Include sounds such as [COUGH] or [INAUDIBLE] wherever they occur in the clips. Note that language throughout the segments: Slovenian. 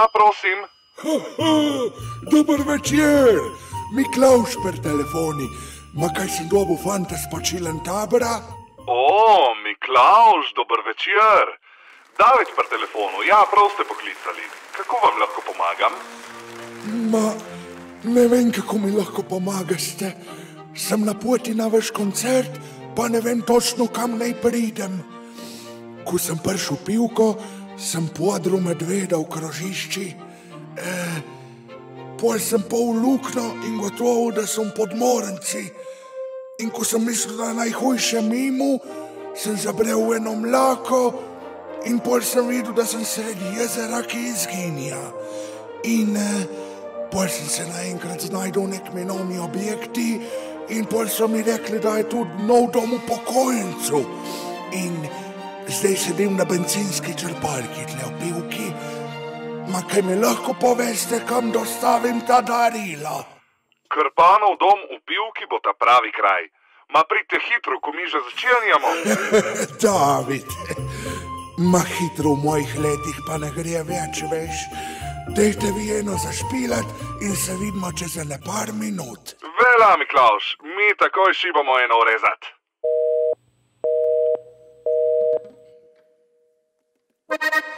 Ja, prosim. Dober večer, Miklaus per telefoni. Ma kaj sem dobil fanta spočilen tabora? O, Miklaus, dober večer. David per telefonu, ja, prav ste poklicali. Kako vam lahko pomagam? Ma ne vem, kako mi lahko pomagaste. Sem na poti na vaš koncert, pa ne vem točno, kam naj pridem. Ko sem prišel pivko, sem podru medveda v krožišči. E, pol sem pol lukno in gotovo, da sem pod morenci. In ko sem mislil, da je najhujše mimo, sem zabrel v eno mlako in pol sem videl, da sem sredi jezera, ki izginja. In eh, pol sem se naenkrat znašel v nek minovni objekti in pol so mi rekli, da je tudi nov dom upokojencev. In zdaj sedim na benzinski črpalki, tle v pivki. Ma kaj mi lahko poveste, kam dostavim ta darila? Krpanov dom v Pivki bo ta pravi kraj. Ma pridite hitro, ko mi že začenjamo. [LAUGHS] David, ma hitro v mojih letih pa ne gre več, veš. Dejte vi eno zašpilat in se vidimo čez ene par minut. Vela, Miklaus, mi takoj šibamo eno urezat. Smo [LAUGHS]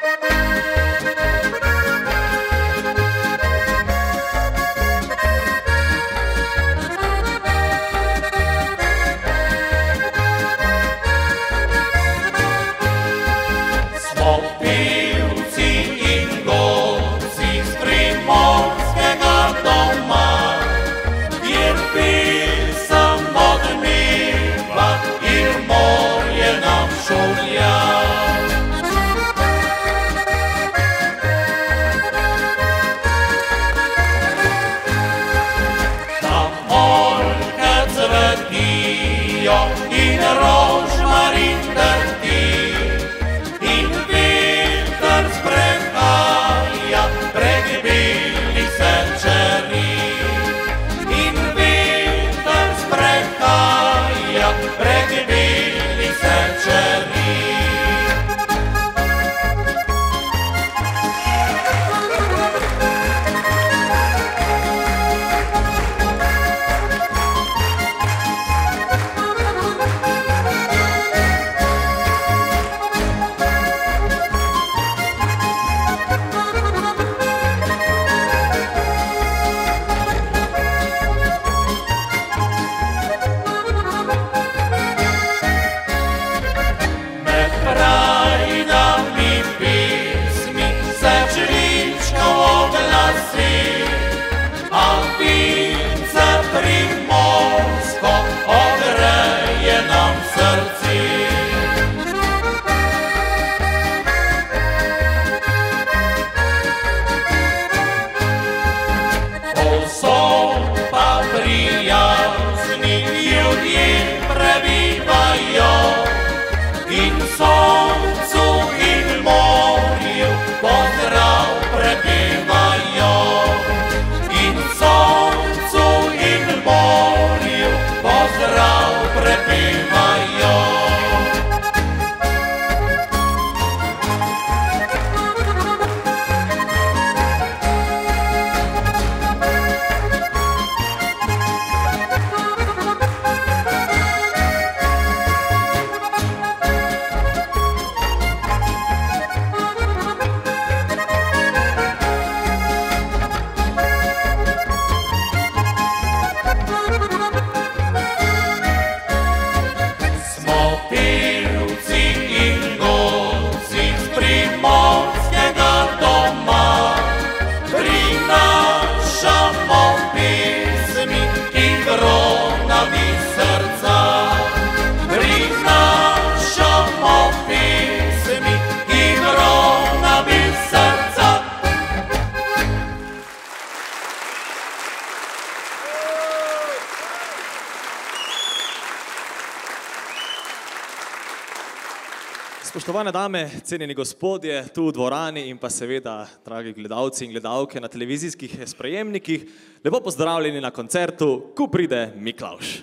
cenjeni gospodje, tu v dvorani in pa seveda, dragi gledalci in gledalke na televizijskih sprejemnikih, lepo pozdravljeni na koncertu, ko pride Miklaus.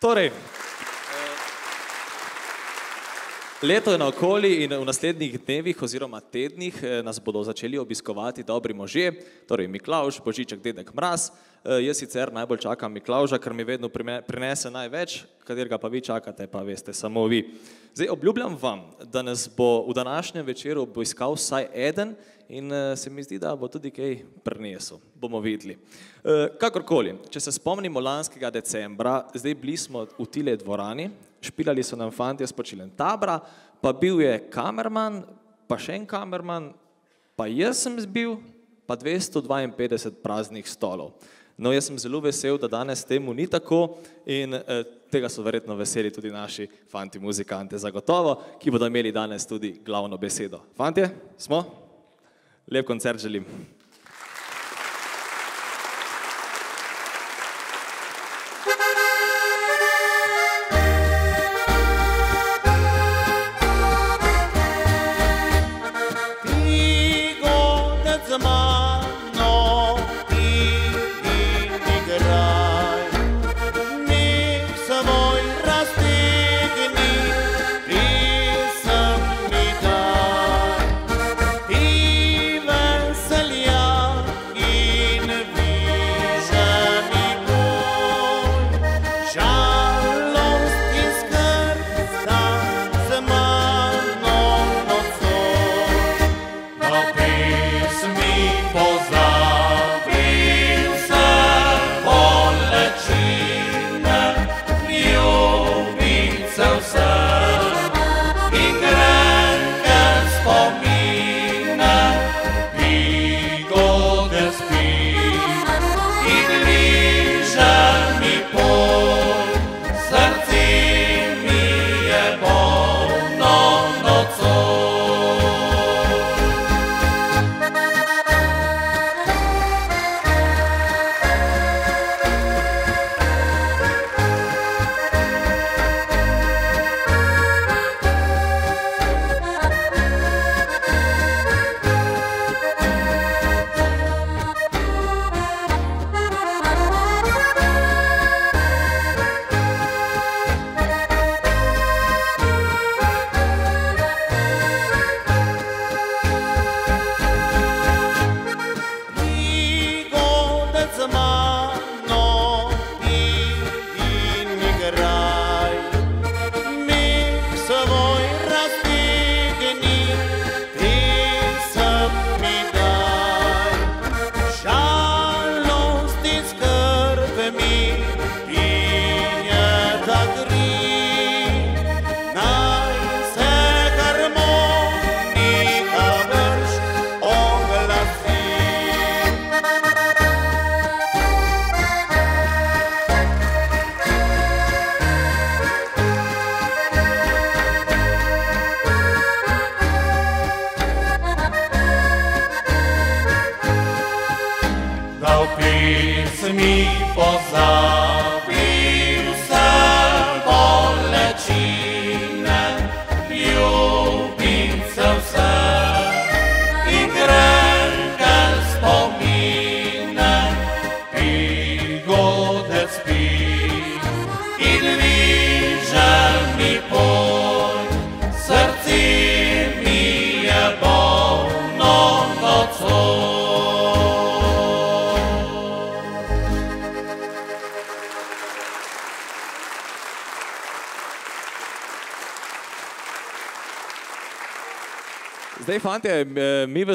Torej, Leto je naokoli in v naslednjih dnevih oziroma tednih eh, nas bodo začeli obiskovati dobri možje, torej Miklauš, Božiček, Dedek Mraz. Eh, Jaz sicer najbolj čakam Miklauža, ker mi vedno prinese največ, katerega pa vi čakate, pa veste samo vi. Zdaj obljubljam vam, da nas bo v današnjem večeru obiskal vsaj eden in eh, se mi zdi, da bo tudi kaj prinesel. Bomo videli. Eh, Kakorkoli, če se spomnimo lanskega decembra, zdaj bili smo v tile dvorani, špilali so nam fantje s počilen tabra, pa bil je kamerman, pa še en kamerman, pa jaz sem bil, pa 252 praznih stolov. No, jaz sem zelo vesel, da danes temu ni tako in eh, tega so verjetno veseli tudi naši fanti muzikante, zagotovo, ki bodo imeli danes tudi glavno besedo. Fantje, smo? Lep koncert želim.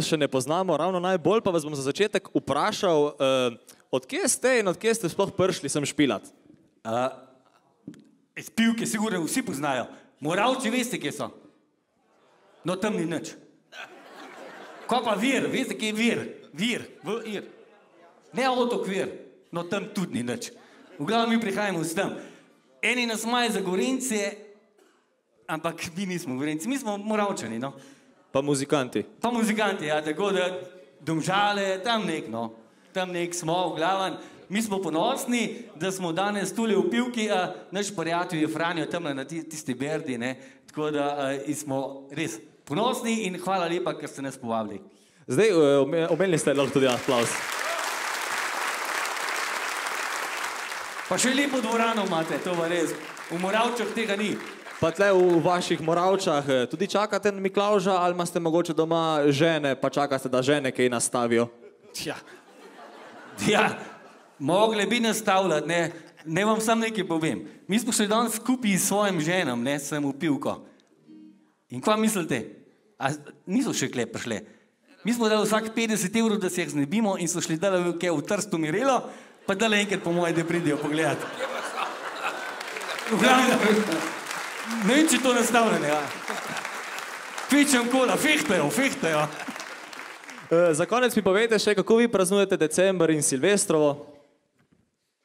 Še ne poznamo ravno najbolj, pa vas bom za začetek vprašal, eh, odkje ste in odkje ste sploh prišli sem špilat? Spivke, sigurno vsi poznajo. Moravci, veste, kje so? No, tam ni nič. Ko pa vir, veste, kje je vir? Vir, v ir. Ne otok vir, no tam tudi ni nič. V glavnem mi prihajamo s tem. Eni nas imajo za gorince, ampak mi nismo gorinci, mi smo moravčani, no. Pa muzikanti. Pa muzikanti, ja, tako da domžale, tam nek, no. Tam nek smo, v glavnem. Mi smo ponosni, da smo danes tule v pivki, a naš prijatelj je Franjo tam na ti- tisti berdi, ne. Tako da a, smo res ponosni in hvala lepa, ker ste nas povabili. Zdaj, ome- omenili ste lahko tudi aplaus. Pa še lepo dvorano imate, to pa res. V Moravčah tega ni. Pa tle v vaših moravčah eh, tudi čakate na Miklauža ali imate mogoče doma žene, pa čakate, da žene kaj nastavijo? Ja, ja mogle bi nastavljati, ne, ne vam sam nekaj povem. Mi smo šli danes skupaj s svojim ženom, ne, sem v pivko. In kva mislite? A niso še klep prišle. Mi smo dali vsak 50 evrov, da se jih znebimo in so šli dale v, v Trstu Mirelo, pa dale enkrat po moje, da pridijo pogledat. V glavnem, ne vem, če to nastavljene, ja. Kvečem kola, fehtajo, fehtajo. Eh, Za konec mi povejte še, kako vi praznujete decembr in Silvestrovo.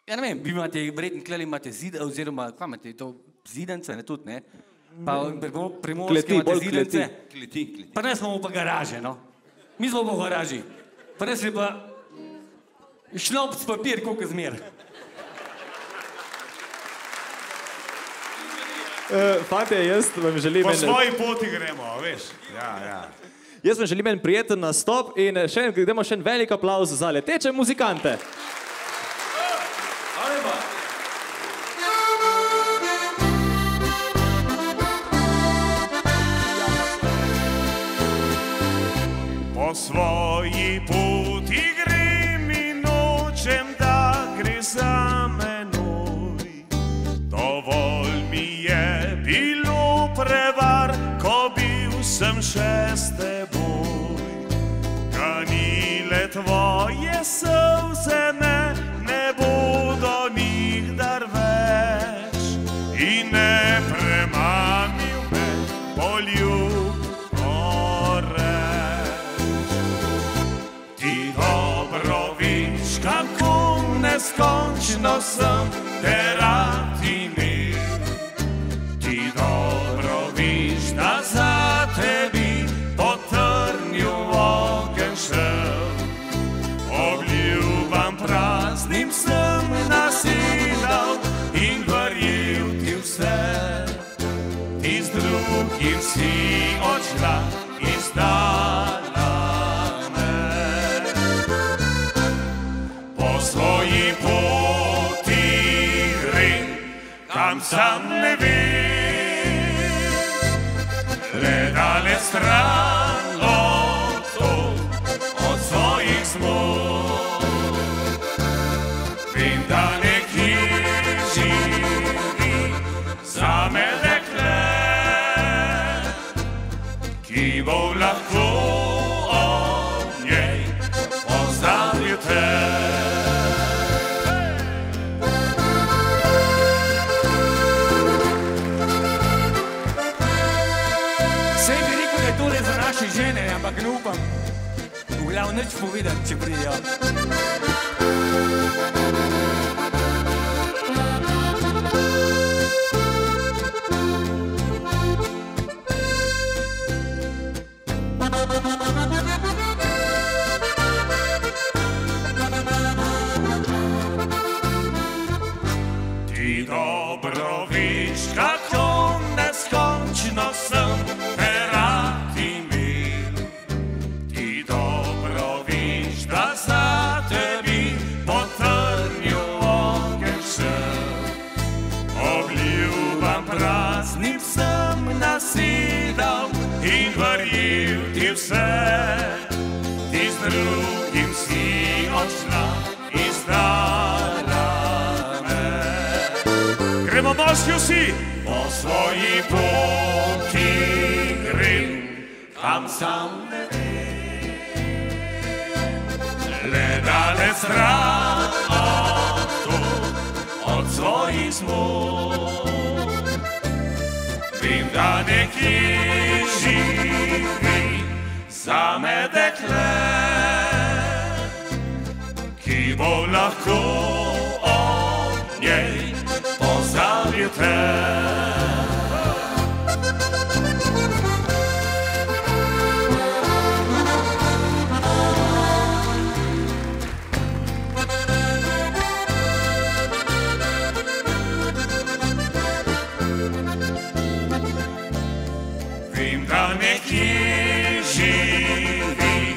Ja, ne vem, vi imate verjetno kleli imate zid, oziroma kva imate to zidence, ne tudi, ne? Pa primorske Kleti, imate zidence. kleti. Kleti, kleti. Pa ne smo v pa garaže, no. Mi smo v garaži. Pa ne se pa šlopc papir, koliko zmer. Uh, fante, jaz vam želim Po en, svoji poti gremo, veš. Ja, ja. jaz vam želim en prijeten nastop in eh, še en, gremo še en velik aplauz za leteče muzikante. Še s teboj. Ganile tvoje solze me ne bodo nikdar več in ne premamil me poljub reč. Ti dobro viš, kako neskončno sem te iz dala me. Po svoji poti grem, kam sam ne vem. Le dale V glavu nič povedati, če pridejo. Ti Moški vsi po svoji poti grem, kam sam ne vem. Le dale stran od tu, od svojih smol. Vem, da nekje živi zame dekle, ki bo lahko pozdravil te. Vem, da nekje živi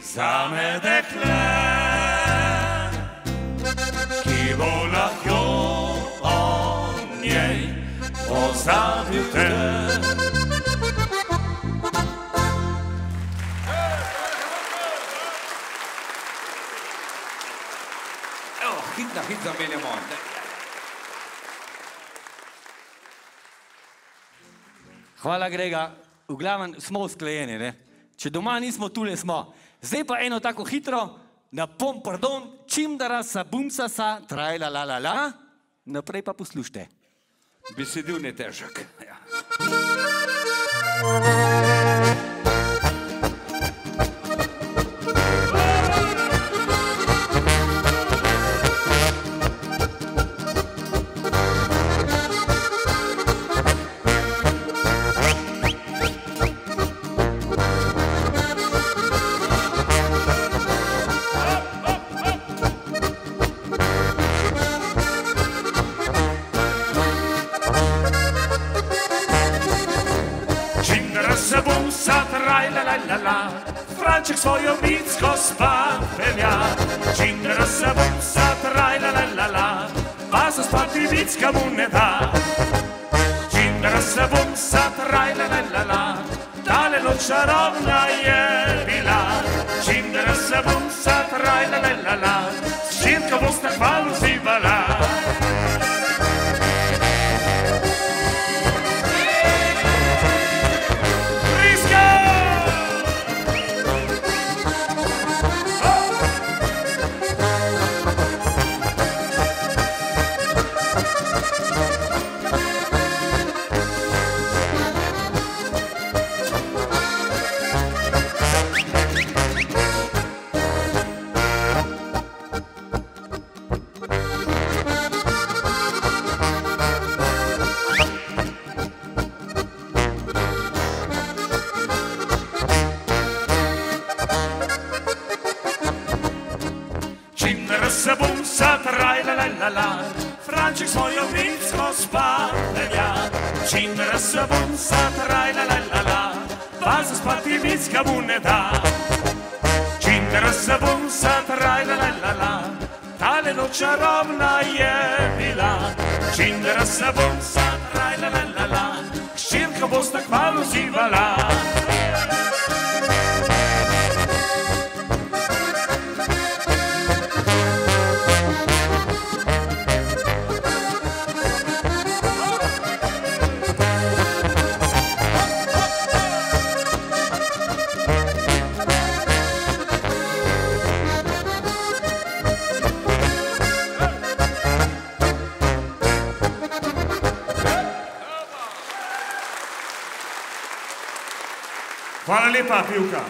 zame dekle, ki bo lahko o njej pozabil te. Evo, hit na hit zamenjamo. Hvala, Grega. V glavnem smo usklajeni. Ne? Če doma nismo, tule smo. Zdaj pa eno tako hitro, na pom, pardon, čim da rasa, bumsa sa, trajla la la la, naprej pa poslušajte. Besedil ne težek. Ja. Svojo vicko spat pelja. Čindra se bom satraj, la la la la, pa se spati vicka mu ne da. Čindra se bom satraj, la la la la, tale noč čarobna je bila. Čindra se bom satraj, la la la la, širka bosta hvalu zivala. Čindra se bom satraj, la la la la, pa se spati vicka mu ne da. Čindra se bom satraj, la la la la, tale noč čarobna je bila. Čindra se bom satraj, la la la la, širka bosta hvalu zivala. Hvala lepa, Pivka.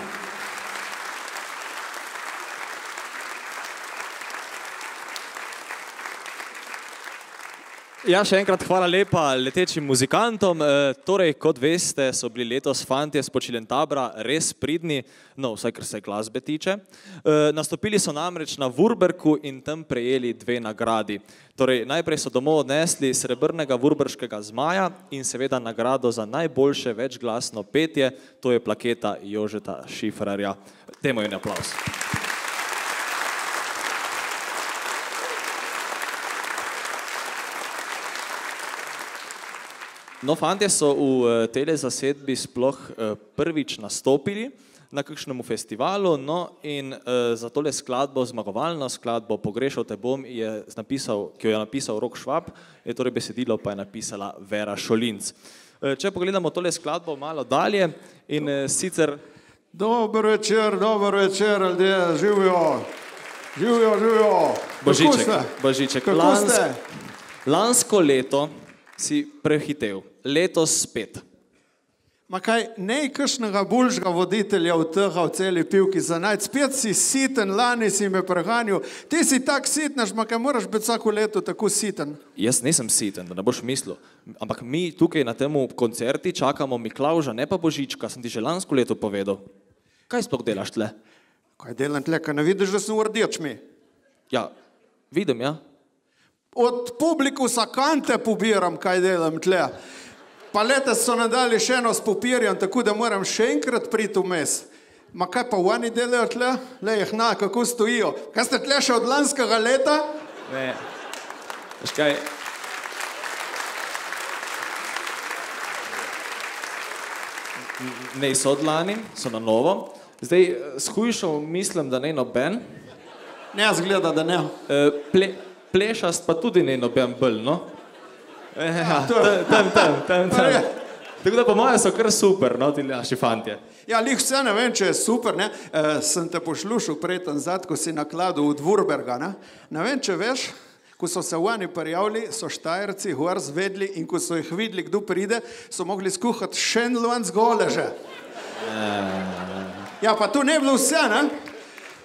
Ja, še enkrat hvala lepa letečim muzikantom. E, torej, kot veste, so bili letos fantje s Počilentabra res pridni, no, vsaj kar se glasbe tiče. E, nastopili so namreč na Wurberku in tam prejeli dve nagradi. Torej, najprej so domov odnesli srebrnega Wurberškega zmaja in seveda nagrado za najboljše večglasno petje, to je plaketa Jožeta Šifrarja. Dajmo jim aplaus. No, fantje so v eh, tej zasedbi sploh eh, prvič nastopili na kakšnem festivalu, no in uh, za tole skladbo, zmagovalno skladbo Pogrešal te bom, je napisal, ki jo je napisal Rok Švab, je torej besedilo pa je napisala Vera Šolinc. Če pogledamo tole skladbo malo dalje in sicer Dober večer, dober večer, ljudje, živijo, živijo, živijo. Božiček? Božiček, Kako lansk, ste? lansko leto si prehitev, letos spet. Ma kaj, ne kakšnega boljšega voditelja v tega v celi pivki za najc. Spet si siten, lani si me preganjal. Ti si tak sitnaš, ma kaj moraš biti vsako leto tako siten. Jaz nisem siten, da ne boš mislil. Ampak mi tukaj na tem koncerti čakamo Miklauža, ne pa Božička, sem ti že lansko leto povedal. Kaj sploh delaš tle? Kaj delam tle, kaj ne vidiš, da sem v rdečmi? Ja, vidim, ja. Od publikusa kante pobiram, kaj delam tle. Pa letos so nadalje še eno s papirjem, tako da moram še enkrat priti vmes. Ma kaj pa oni delajo tle? Le jih na, kako stojijo. Kaj ste tle še od lanskega leta? Ne. Veš kaj? ne so dlani, so na novo. Zdaj, eh, s hujšo mislim, da ne noben, Ne, zgleda, da ne. Eh, ple, plešast pa tudi ne noben bolj, no? Ja, tam, tam, tam, tam. Tako da po mojem so kar super, no, ti naši fantje. Ja, lih vse ne vem, če je super. Ne? E, sem te poslušal prej tam zadaj, ko si nakladal od Wurberga. Ne? ne vem, če veš, ko so se vani prijavili, so štajerci gor zvedli in ko so jih videli, kdo pride, so mogli skuhati še en luan z goleže. Ja, pa tu ne bilo vse, ne?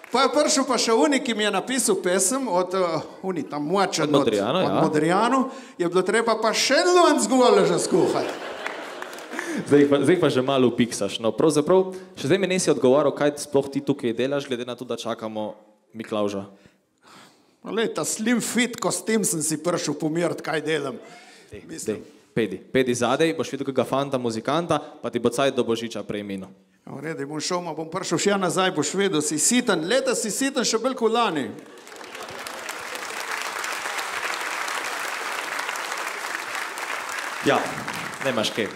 Pa je prišel pa še unik, ki mi je napisal pesem od uh, uni tam moča. Od Modrijana, od, ja. od Modrijanu, je bilo treba pa še en luan z goleže skuhati. Zdaj, pa, zdaj pa že malo upiksaš. No, pravzaprav, še zdaj mi nisi odgovoril, kaj sploh ti tukaj delaš, glede na to, da čakamo Miklauža. Lej, ta slim fit kostim sem si prišel pomiriti, kaj delam. Zdaj, pedi, pedi zadej, boš videl kakega fanta, muzikanta, pa ti bo cajt do Božiča preimenu. Ja, V redu, bom šel, bom prišel še nazaj, boš vedel, si siten, leta si siten še bolj kot lani. Ja, ne imaš kaj.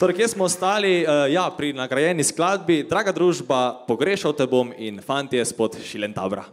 Torej, kje smo ostali? Uh, ja, pri nagrajeni skladbi, draga družba, pogrešal te bom in fantje spod Šilentabra.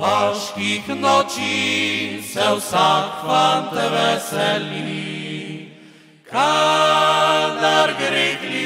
Vaških noči se vsak fant veseli, kadar gre k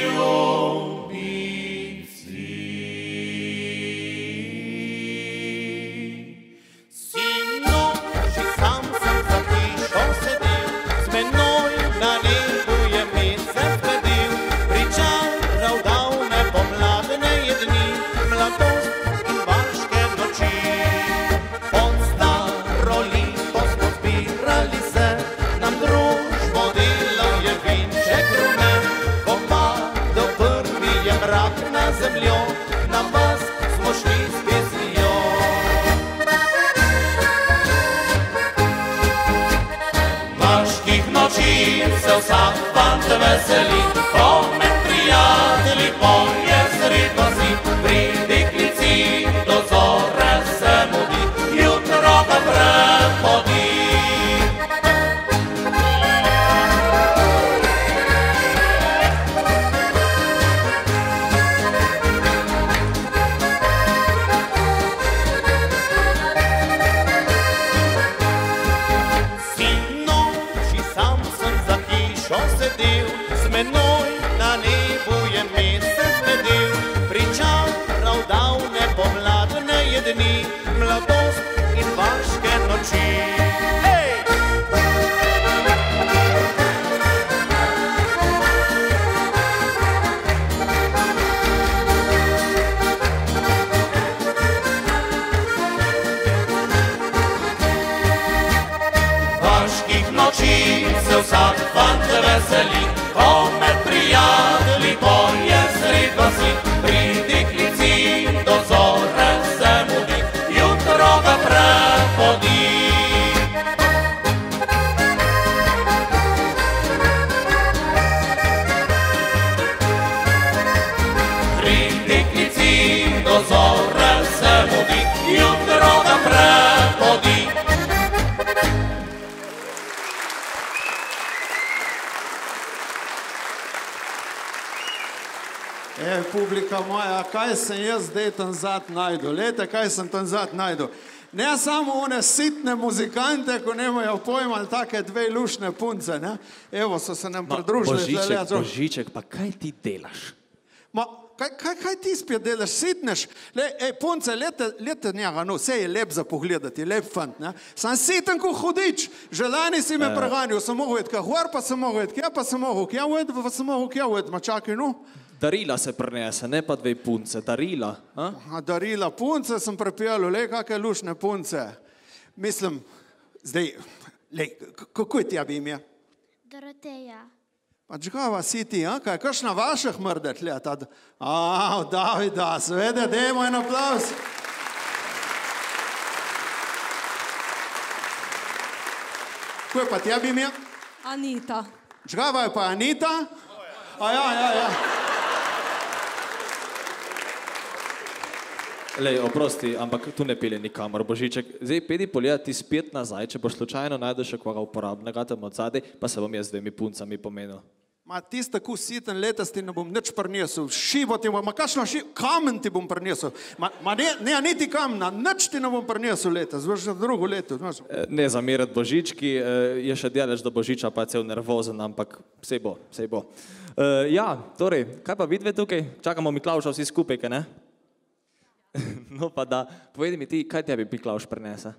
publika moja, kaj sem jaz zdaj tam zad najdu? Lete, kaj sem tam zad najdu? Ne samo one sitne muzikante, ko nemajo pojma, ali take dve lušne punce, ne? Evo, so se nam pridružili. Božiček, odzor. Božiček, pa kaj ti delaš? Ma, kaj, kaj, kaj ti spet delaš, sitneš? Le, ej, punce, lete, lete njega, no, vse je lep za pogledati, je lep fant, ne? Sam siten ko hudič, želani si me preganjal, sem mogel vedeti, kahvar pa sem mogel vedeti, kje pa sem mogel, kje vedeti, pa sem mogel, kje vedeti, ma čakaj, no. Darila se prenese, ne pa dve punce, darila. A? A darila punce sem prepeljal, le kakšne lušne punce. Mislim, zdaj, le, kako je tebi ime? Doroteja. Pa čigava si ti, a kaj, kakšna vaša hmrde tle, ta, a, Davida, seveda, dajmo en aplaus. Kako je pa tebi ime? Anita. Čigava je pa Anita? A ja, ja, ja. Lej, oprosti, ampak tu ne pelje nikamor, Božiček. Zdaj pedi pogledati spet nazaj, če boš slučajno najdeš še koga uporabnega tam od zadaj, pa se bom jaz z dvemi puncami pomenil. Ma ti si tako siten, letos ti ne bom nič prinesel, šivo ti bom, ma kakšno šivo, kamen ti bom prinesel. Ma, ma ne, ne, niti kamna, nič ti ne bom prinesel letos, veš, za drugo leto. Znaš. Eh, Ne zamerati Božički, eh, je še delež do Božiča, pa je cel nervozen, ampak vse bo, vse bo. Uh, ja, torej, kaj pa vidve tukaj? Čakamo Miklauša vsi skupaj, kaj ne? [LAUGHS] no pa da, povedi mi ti, kaj tebi Miklauš prenese?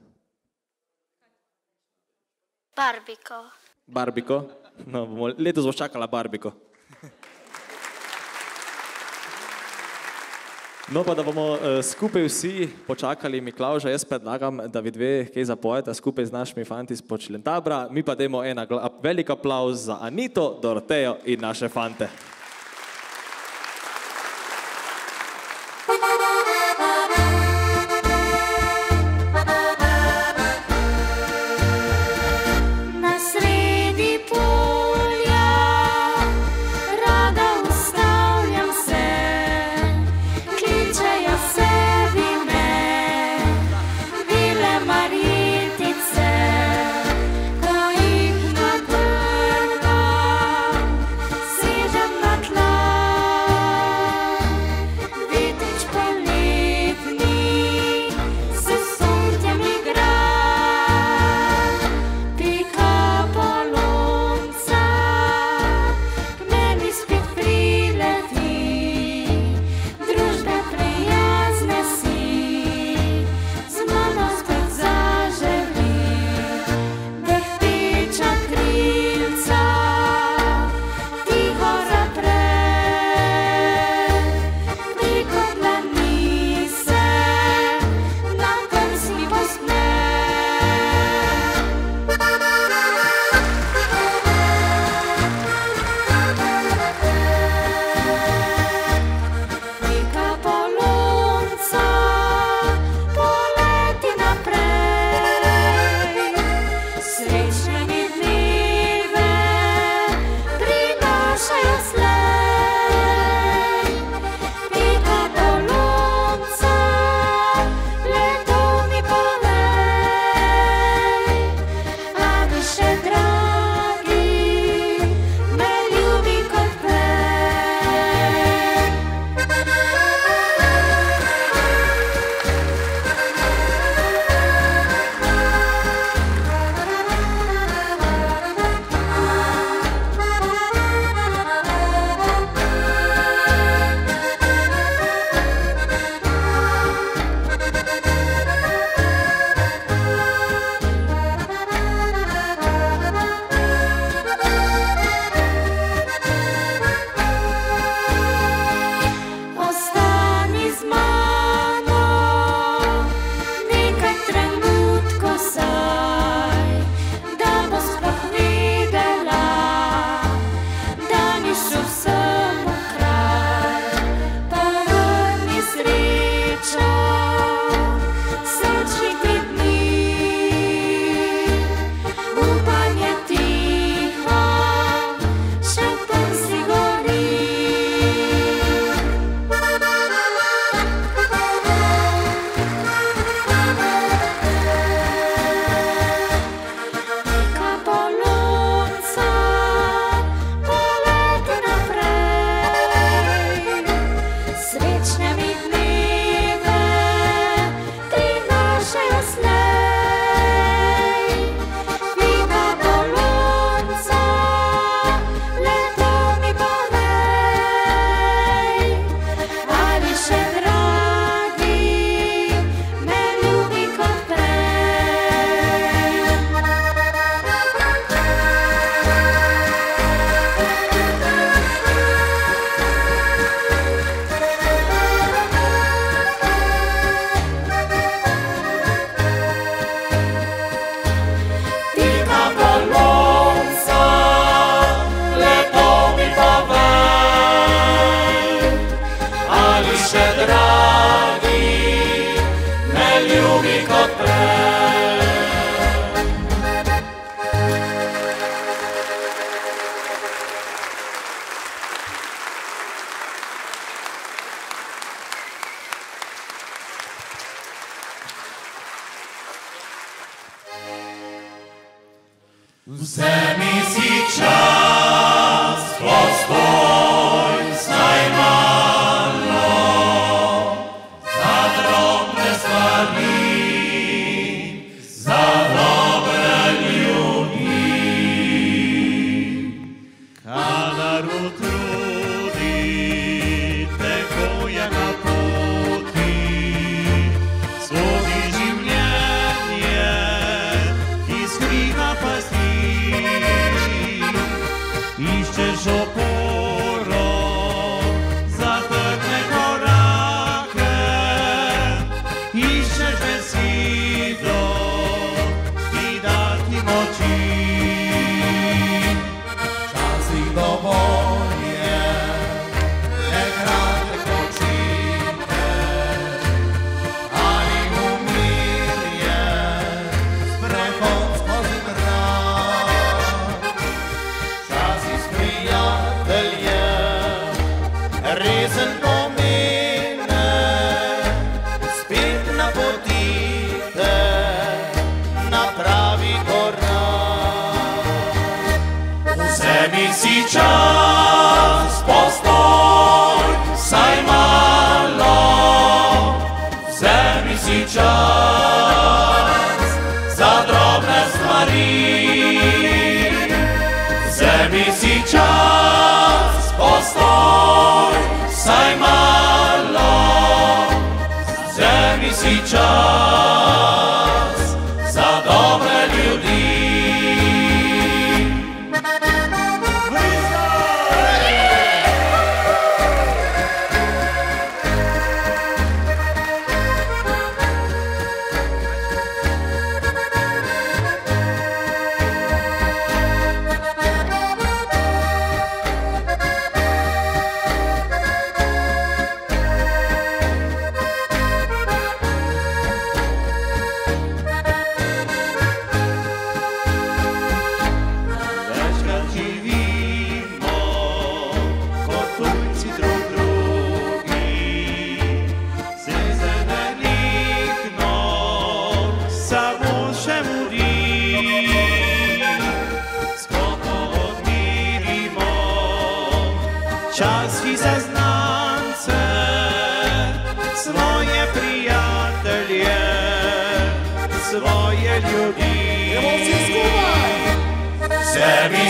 Barbiko. Barbiko? No, bomo, letos boš čakala Barbiko. No, pa da bomo uh, skupaj vsi počakali Miklauža, jaz predlagam, da vi dve kaj zapojete skupaj z našimi fanti iz Počlentabra, mi pa dajmo en velik aplauz za Anito, Dorotejo in naše fante.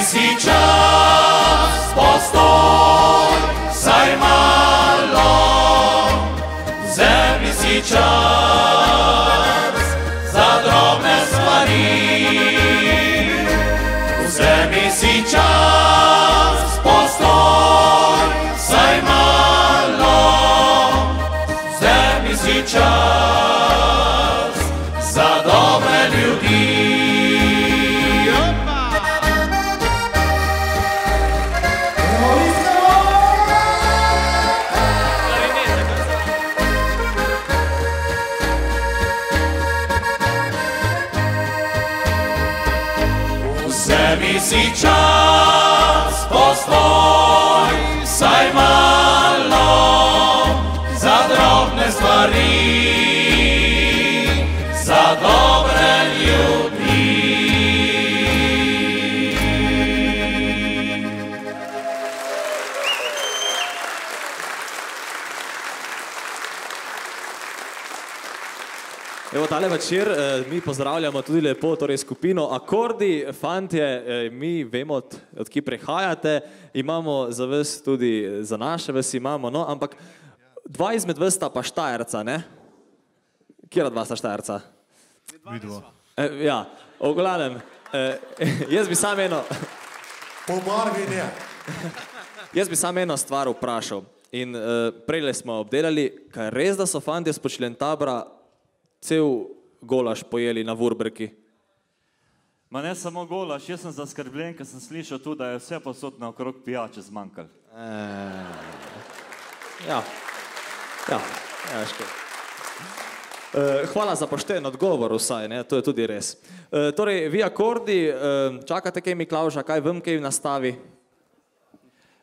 Vzemi si tale večer eh, mi pozdravljamo tudi lepo torej skupino Akordi, fantje, eh, mi vemo, od, od kje prihajate, imamo za vas tudi, eh, za naše vas imamo, no, ampak dva izmed vas sta pa štajerca, ne? Kjera dva sta štajerca? Vidva. E, ja, v glavnem, eh, [LAUGHS] jaz bi sam eno, Po barvi ne. jaz bi sam eno stvar vprašal. In uh, prej smo obdelali, kaj res, da so fanti s počlentabra cel golaž pojeli na Vurbrki. Ma ne samo golaš, jaz sem zaskrbljen, ker sem slišal tudi, da je vse posod naokrog pijače zmanjkalo. Ja, ja, ja veš kaj. Eh, Hvala za pošten odgovor, vsaj, ne? to je tudi res. Eh, Torej, vi akordi, eh, čakate kaj Miklauža, kaj vam kaj nastavi?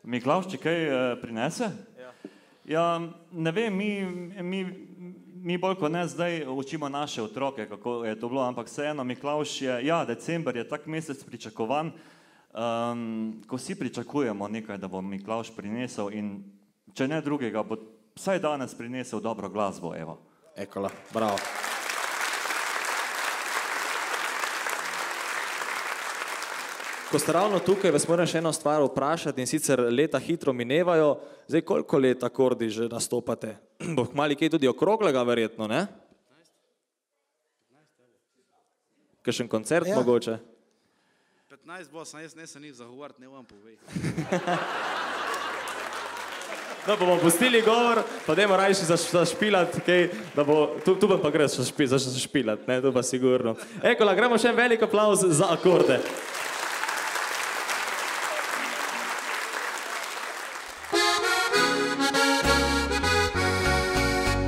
Miklaš, če kaj eh, prinese? Ja. ja, ne vem, mi, mi mi bolj kot ne zdaj učimo naše otroke, kako je to bilo, ampak vseeno, Miklaš je, ja, december je tak mesec pričakovan, um, ko vsi pričakujemo nekaj, da bo Miklaš prinesel in če ne drugega, bo vsaj danes prinesel dobro glasbo, evo. Ekola, bravo. Ko ste ravno tukaj, vas moram še eno stvar vprašati in sicer leta hitro minevajo. Zdaj, koliko let akordi že nastopate? [CLEARS THROAT] Bo mali kaj tudi okroglega verjetno, ne? Kakšen koncert Ja. mogoče? 15 bo, sem jaz ne se njih zagovarjati, ne vam povej. [LAUGHS] No, bomo pustili govor, pa dajmo rajši zašpilati, kaj, da bo, tu, tu bom pa gre zašpi- za- zašpilati, ne, tu pa sigurno. Ekola, gremo še en velik aplauz za akorde.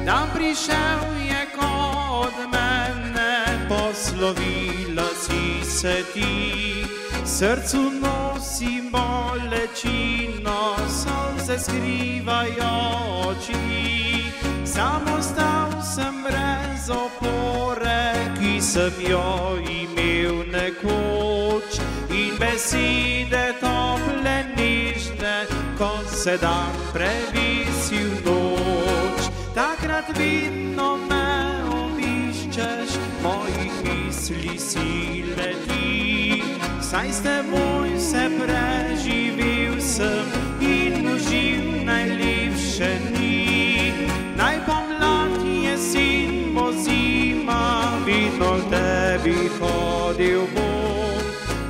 Dan prišel je kot mene, poslovila si se ti, srcu nosim bolečino, solze skrivajo oči. Samo stal sem brez opore, ki sem jo imel nekoč in besede tople nižne, kot se dan previsi v noč. Takrat vidno me obiščeš, mojih misli si leti. Saj s teboj se preživel sem in uživ najlepše dni. Naj pomlad jesen bo zima, vidno tebi hodil bom.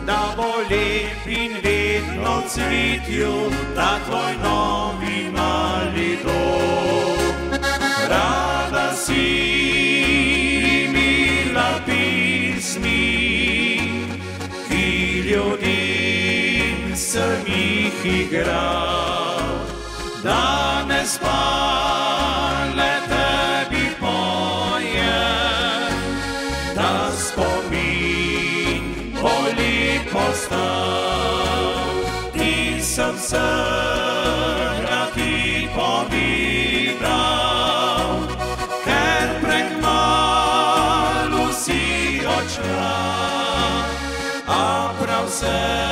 Da bo lep in vedno cvitil ta tvoj novi mali sem jih igral. Danes pa le tebi poje, da spomin boli postal. Ti sem se ti povedal, ker prek malu si odšla, a prav se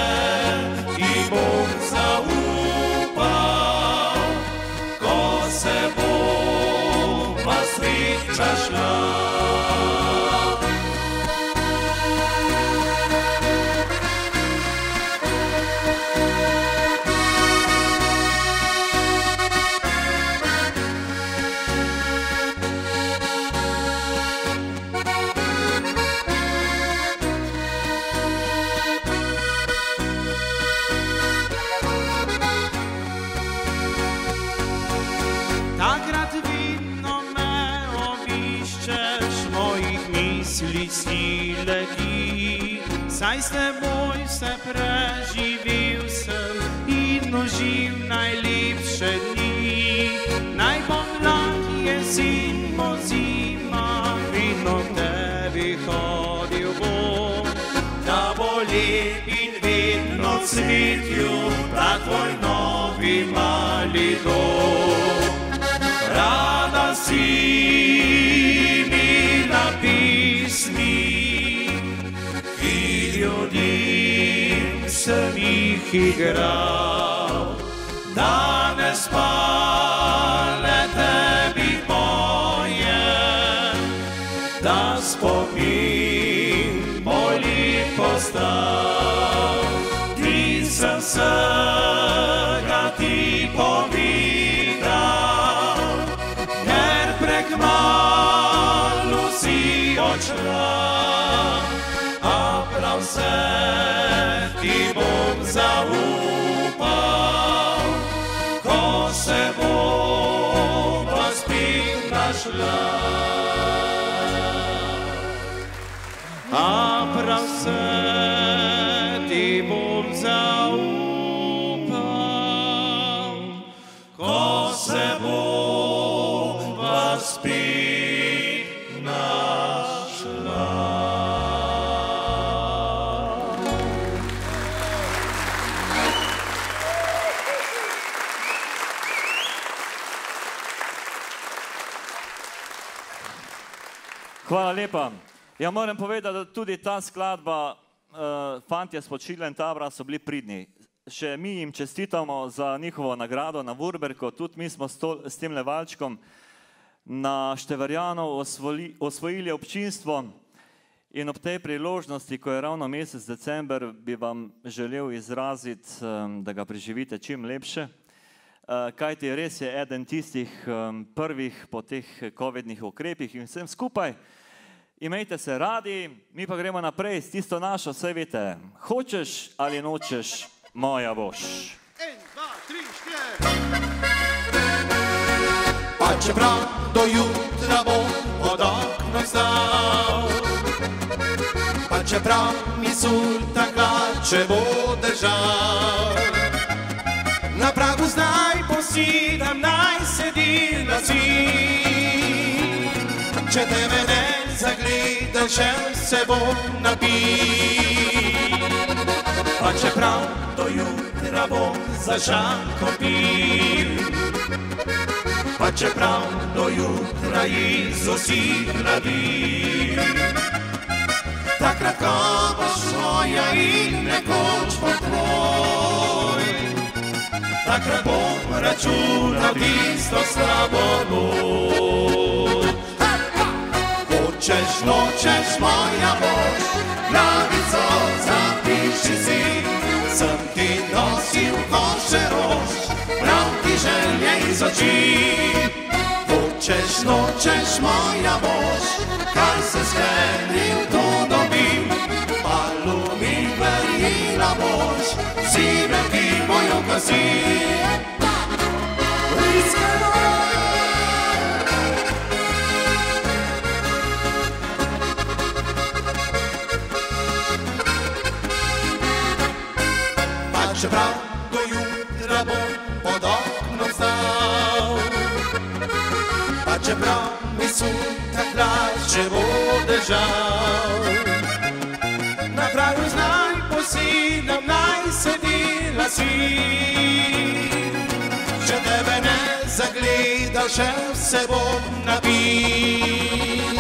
Saj s teboj se preživel sem in uživ najlepše dni. Naj pomlad jesen bo zima, vidno tebi hodil bom. Da bo lep in vedno cvitil ta tvoj novi mali igral. Danes pa le tebi pojem, da spomin boli postal. Ti sem se ga ti povedal, ker prek malu si odšla, a prav se našla. A prav lepa. Ja, moram povedati, da tudi ta skladba, uh, fantje s Počilen Tabra so bili pridni. Še mi jim čestitamo za njihovo nagrado na Vurberku, tudi mi smo s, to, s tem levalčkom na Števerjanov osvoli, osvojili občinstvo in ob tej priložnosti, ko je ravno mesec december, bi vam želel izraziti, um, da ga preživite čim lepše. Uh, kajti res je eden tistih prvih po teh COVID-nih ukrepih in vsem skupaj. Imejte se radi, mi pa gremo naprej s tisto našo, vse veste, hočeš ali nočeš, moja boš. Pa čeprav do jutra bom pod oknom stal Pa čeprav mi sultan če bo držal. Na pragu zdaj posidam, naj sedi na zid Če tebe ne zagledam, še se bom napil Pa čeprav do jutra bom za žanko pil pa čeprav do jutra Jezus jih hladi. Takrat, ko boš moja in nekoč bo tvoj, takrat bom računal tisto slabo noč. Hočeš, nočeš, moja mož, glavico zapiši si, sem ti nosil koše rož, prav ti želje iz oči. Hočeš, nočeš, moja mož, kar se sklenil, to dobim. Malo mi verjela boš, zime ti bojo kazi. Čeprav do jutra bom pod oknom stal, pa čeprav mi sutra hlače bo držal. Na kraju znaj posidam, naj sedila si, če tebe ne zagledal, še se bom napil.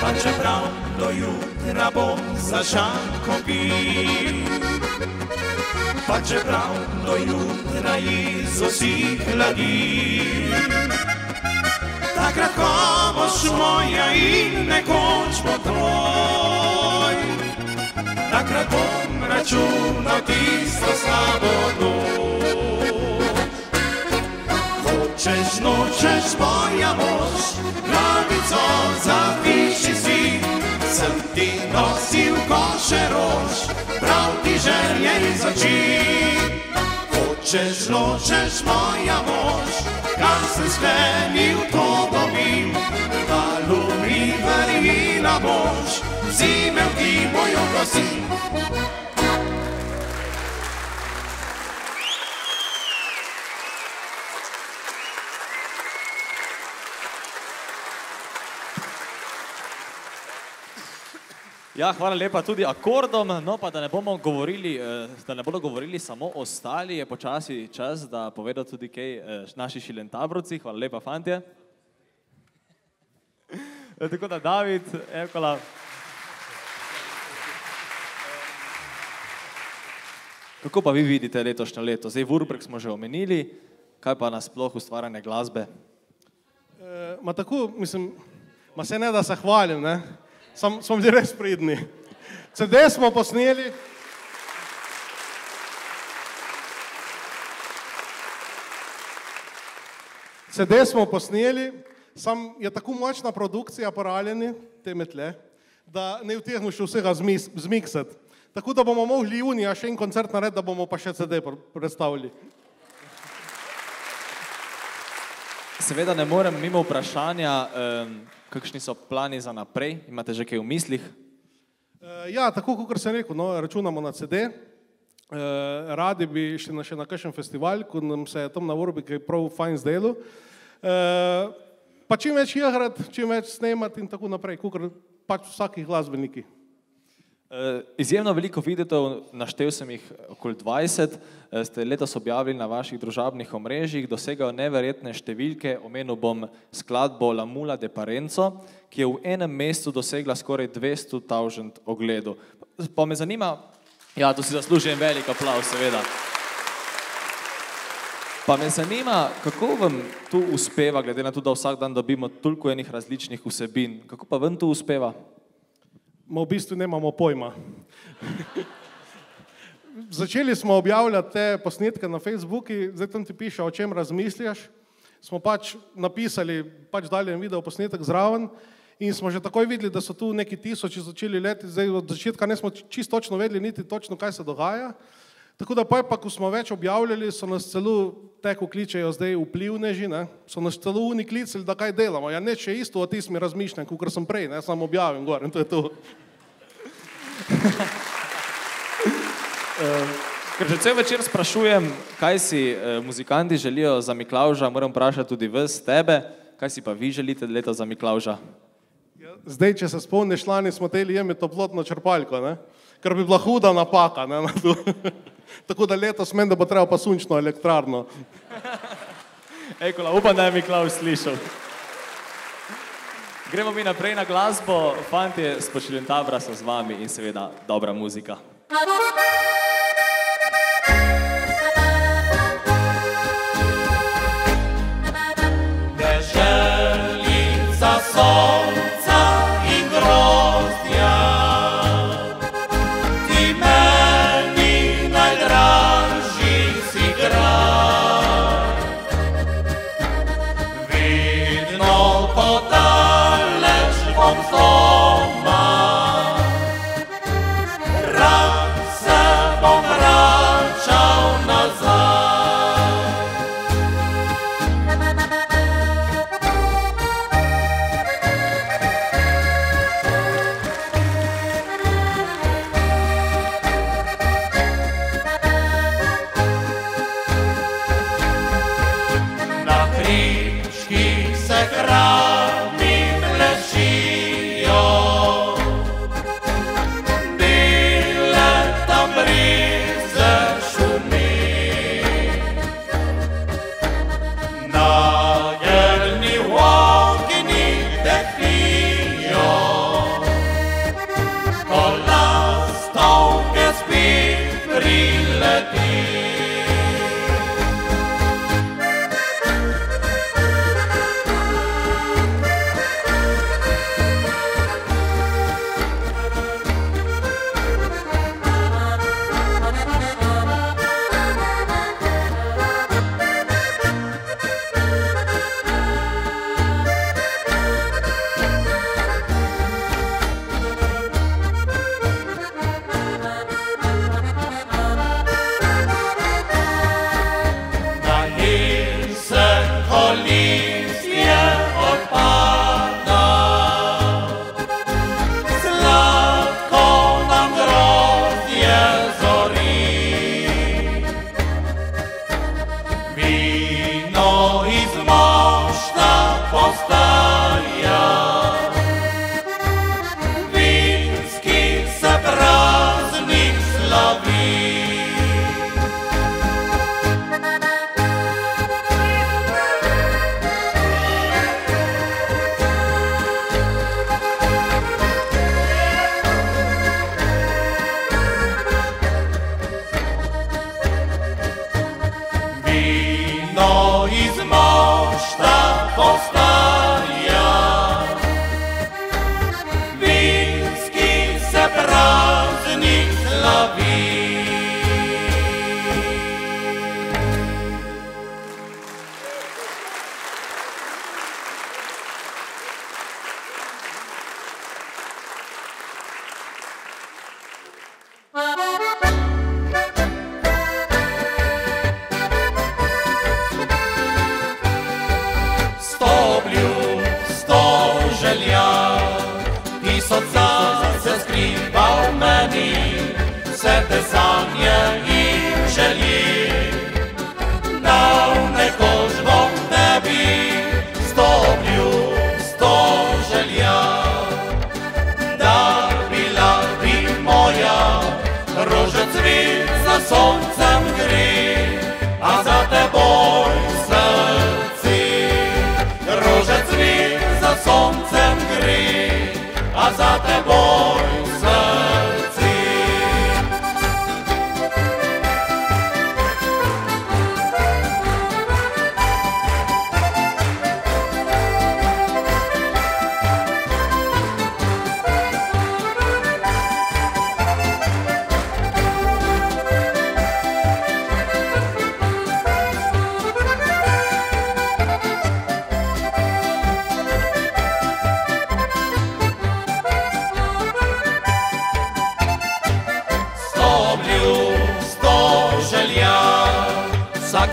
Pa čeprav do jutra bom za šanko pil, pa čeprav do jutra Jezus jih hladi. Takrat, ko boš moja in nekoč bo tvoj, takrat bom računal tisto slabo noč. Hočeš, nočeš, moja mož, glavico zapiši si, sem ti nosil koše rož, prav ti želje iz oči. Hočeš, nočeš, moja mož, kar sem sklenil, to dobim. Dalu mi verjela boš, zime v ti bojo Ja, hvala lepa tudi akordom. No, pa da ne bomo govorili, eh, da ne bodo govorili samo ostali, je počasi čas, da povedo tudi kaj eh, naši šilentabrovci. Hvala lepa, fantje. Eh, Tako da, David, Evkola. Kako pa vi vidite letošnje leto? Zdaj, Vurbrek smo že omenili, kaj pa nasploh ustvarjanje glasbe? E, ma tako, mislim, ma se ne da se hvalim, ne? Sam, smo bili res pridni. CD smo posneli. CD smo posneli, sam je tako močna produkcija poraljeni, te metle, da ne vtehnu še vsega zmiksati. Tako da bomo mogli junija še en koncert narediti, da bomo pa še CD pr- predstavili. Seveda ne morem mimo vprašanja, um, kakšni so plani za naprej. Imate že kaj v mislih? E, ja, tako kot sem rekel, no, računamo na CD. E, radi bi šli na še na kakšen festival, ko nam se je tam na Vorbi kaj prav fajn zdelo. E, pa čim več igrati, čim več snemati in tako naprej, kot pač vsaki glasbeniki. Eh, Izjemno veliko videov, naštel sem jih okoli 20, eh, ste letos objavili na vaših družabnih omrežjih, dosegajo neverjetne številke. Omenil bom skladbo La Mula de Parenco, ki je v enem mesecu dosegla skoraj 200 tisoč ogledov. Pa me zanima, ja, tu si zaslužim velik aplav, seveda. Pa me zanima, kako vam tu uspeva, glede na to, da vsak dan dobimo toliko enih različnih vsebin, kako pa vam tu uspeva? Ma v bistvu nemamo pojma. Začeli smo objavljati te posnetke na Facebooku, zdaj tam ti piše, o čem razmišljaš. Smo pač napisali, pač dali en video posnetek zraven in smo že takoj videli, da so tu neki tisoči začeli leti, zdaj od začetka nismo čisto točno vedeli niti točno, kaj se dogaja. Tako da pa, pa ko smo več objavljali, so nas celo teko kličejo zdaj vplivneži, ne? so nas celo uni klicali, da kaj delamo. Ja, ne, če isto o tismi razmišljam, kot sem prej, ne, samo objavim gor in to je to. [LAUGHS] Ker že cel večer sprašujem, kaj si eh, muzikanti želijo za Miklauža, moram vprašati tudi vas, tebe, kaj si pa vi želite leto za Miklauža? Zdaj, če se spomniš, lani smo teli jemi toplotno črpalko, ne? ker bi bila huda napaka. Ne, na. [LAUGHS] Tako da letos meni, da bo treba pa sunčno elektrarno. Ekola, upam, da je Miklauž slišal. Gremo mi naprej na glasbo, fantje, spočiljen tabra so z vami in seveda dobra muzika. Deželica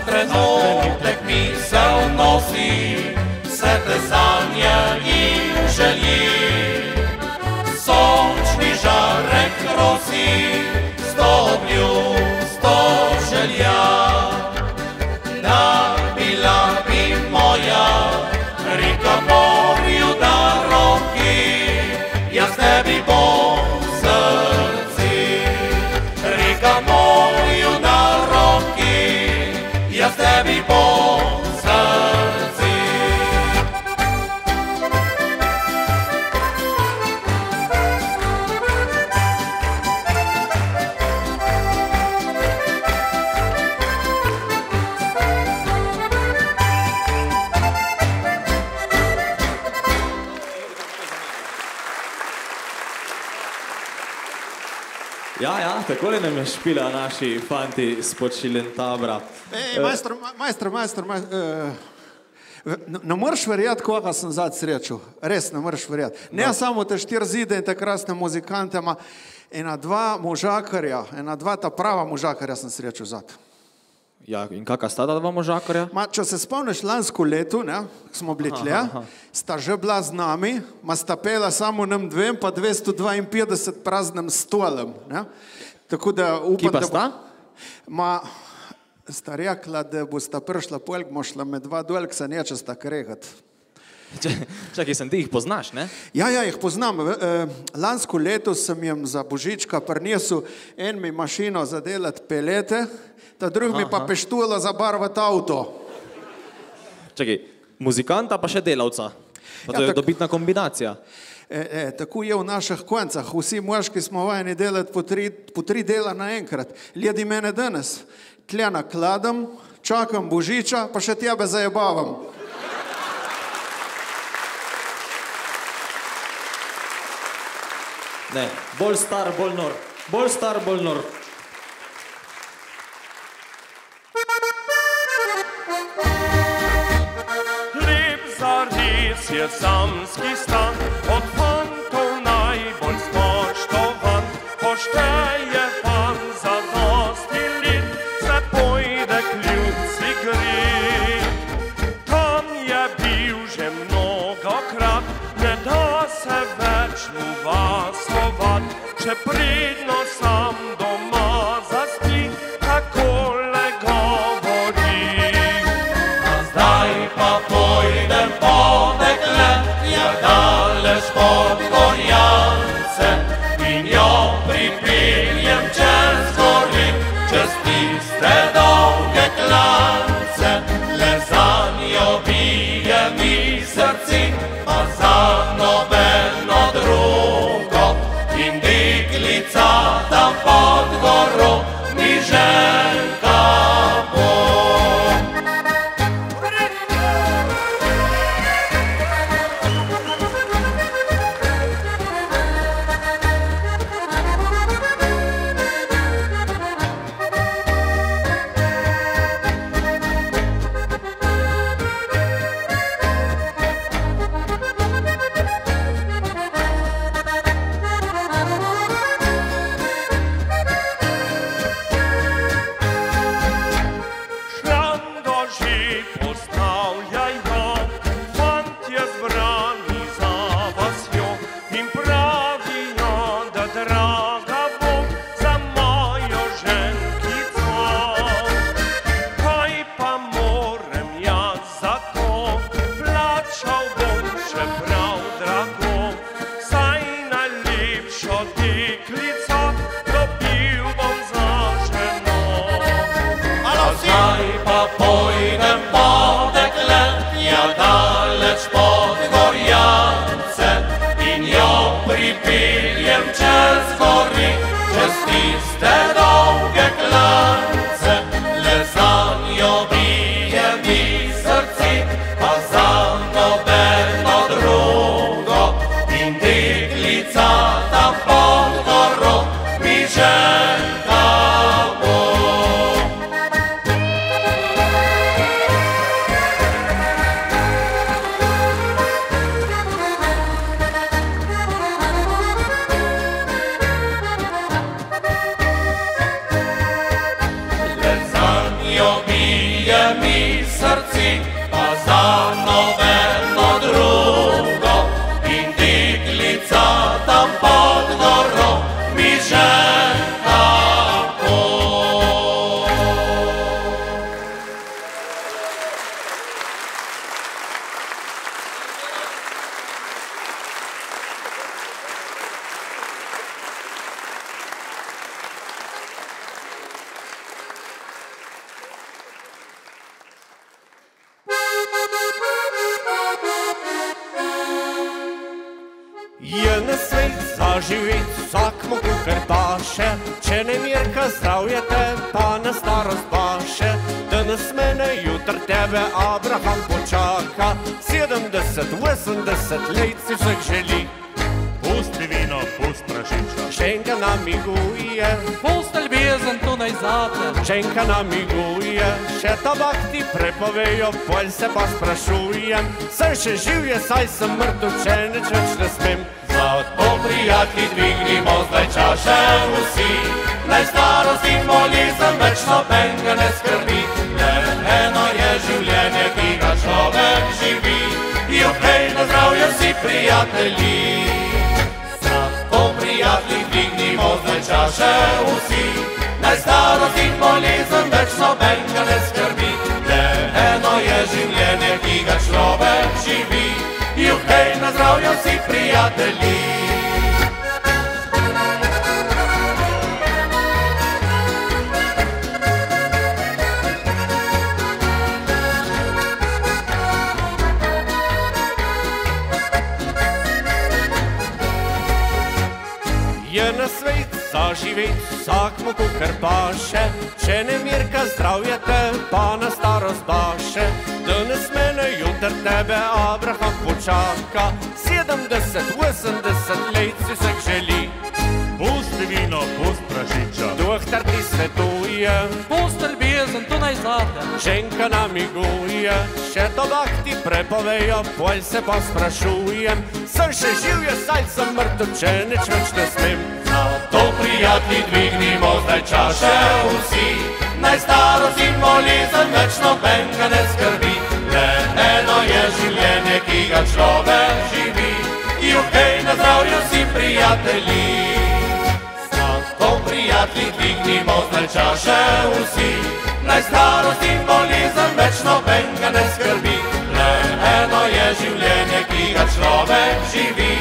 trenutek misel nosi, se te sanja in želi. Sončni žarek rosi, sto obljub, sto želja. Takole nam je špila naši fanti s Počilentabra. Ej, majster, ma- majster, majster, majster uh, ne, ne moreš verjeti, koga sem zadnjič srečal. Res ne moreš verjeti. Ne no. samo te štiri zide in te krasne muzikante, ma ena dva možakarja, ena dva ta prava možakarja sem srečal zadnjič. Ja, in kakšna sta ta dva možakarja? Ma, če se spomniš lansko leto, ne, smo bili Aha, tle, aha. sta že bila z nami, ma sta pela samo nam dvem, pa 252 praznim stolem. Ne. Tako da upam, da bo- sta? Ma, sta rekla, da bosta prišla polk, mošla med dva dol, se neče sta kregat. Čakaj, sem ti jih poznaš, ne? Ja, ja, jih poznam. Eh, Lansko leto sem jim za božička prinesel en mi mašino za delati pelete, ta drug mi pa Aha. peštulo za barvati avto. Čakaj, muzikanta pa še delavca. Pa to Ja, je tak- dobitna kombinacija. E, e, tako je v naših koncah. Vsi moški smo vajeni delati po tri, po tri dela naenkrat. Ljedi mene danes. Tle nakladam, čakam božiča, pa še tebe zajebavam. Ne, bolj star, bolj nor. Bolj star, bolj nor. Lep zares je samski stan, od fantov najbolj spoštovan. Pošteje fan za dosti let, se pojde k ljudci gre. Tam je bil že mnogokrat, ne da se več mu vasovat, če pridno prašiča. Doktor ti svetuje, Pusti ljubezen, to naj zate. Ženka namiguje, še tobak ti prepovejo, pol se pa sprašujem. Sem še živ, je saj sem mrtev, če nič več ne smem. Zato prijatelji dvignimo zdaj čaše vsi, naj starost in bolezen več nobenega ne skrbi. Le eno je življenje, ki ga človek živi, juhej na zdravju vsi prijatelji. Prijatelji dvignimo zdaj čaše vsi, naj starost in bolezen več nobenega ne skrbi. Le eno je življenje, ki ga človek živi,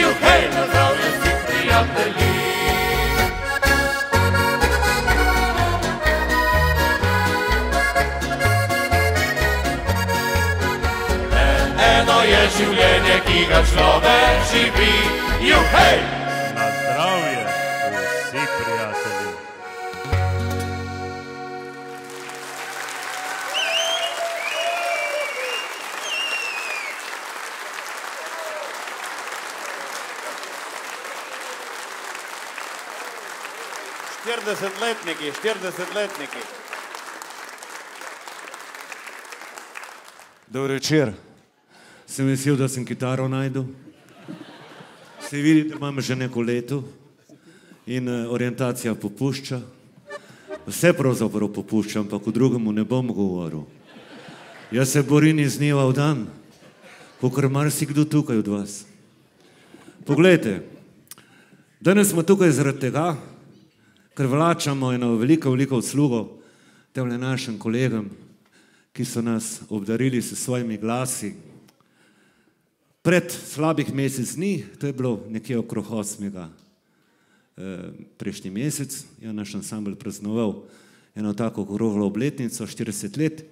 juhej na zdravje vsi prijatelji. Le eno je življenje, ki ga človek živi, juhej! 40-letniki, 40-letniki. Dobro večer. Sem vesel, da sem kitaro najdel. Se vidi, da imam že neko leto in eh, orientacija popušča. Vse pravzaprav popušča, ampak o drugemu ne bom govoril. Jaz se borim iz dneva v dan, kot marsikdo tukaj od vas. Poglejte, danes smo tukaj zaradi tega, ker vlačamo eno veliko, veliko uslugo tem našim kolegom, ki so nas obdarili s svojimi glasi. Pred slabih mesec dni, to je bilo nekje okrog 8. Eh, prejšnji mesec, je naš ansambl praznoval eno tako okroglo obletnico, 40 let,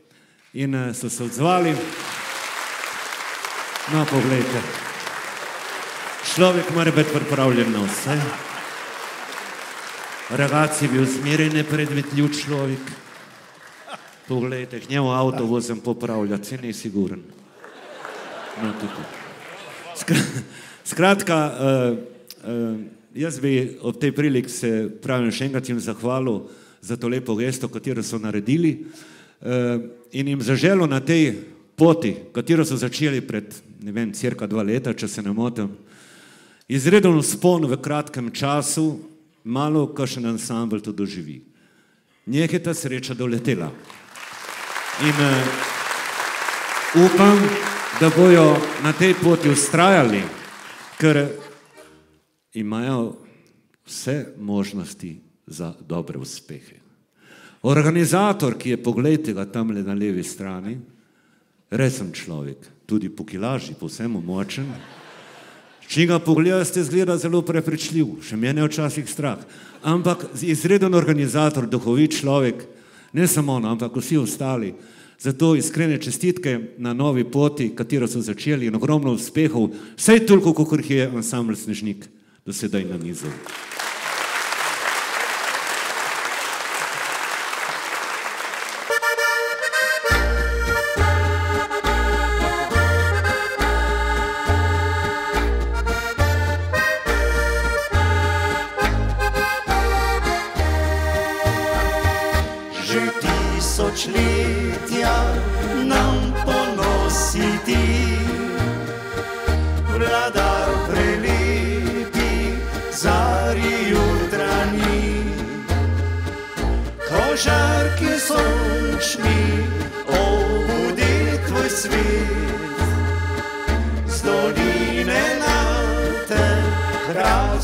in eh, so se odzvali. No, poglejte, človek mora biti pripravljen na vse. Ragazzi bil zmeraj nepredmetljiv človek. Poglejte, njemu avto vozim popravljati, se ni siguren. No. Skra- Skratka, uh, uh, jaz bi ob tej priliki se pravim še enkrat jim zahvalil za to lepo gesto, katero so naredili uh, in jim zaželo na tej poti, katero so začeli pred, ne vem, cirka dva leta, če se ne motim, izreden spon v kratkem času, malo kakšen ansambl to doživi. Njeh je ta sreča doletela. In uh, upam, da bojo na tej poti ustrajali, ker imajo vse možnosti za dobre uspehe. Organizator, ki je, poglejte ga tam le na levi strani, resen človek, tudi po kilaži, povsem močen. Če ga pogledate, zgleda zelo prepričljiv, še mene je včasih strah. Ampak izreden organizator, duhovit človek, ne samo on, ampak vsi ostali, Zato iskrene čestitke na novi poti, katero so začeli in ogromno uspehov, vsaj toliko, kot jih je ansambl Snežnik do sedaj na nizu.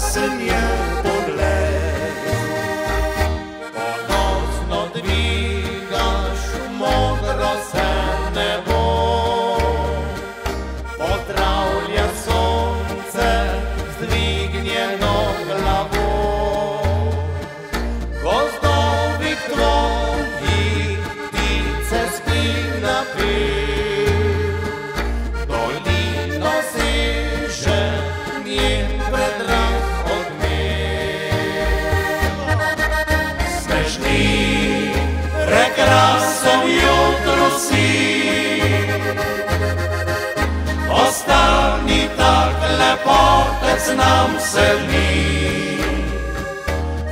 Señor. Lepotec nam se ni.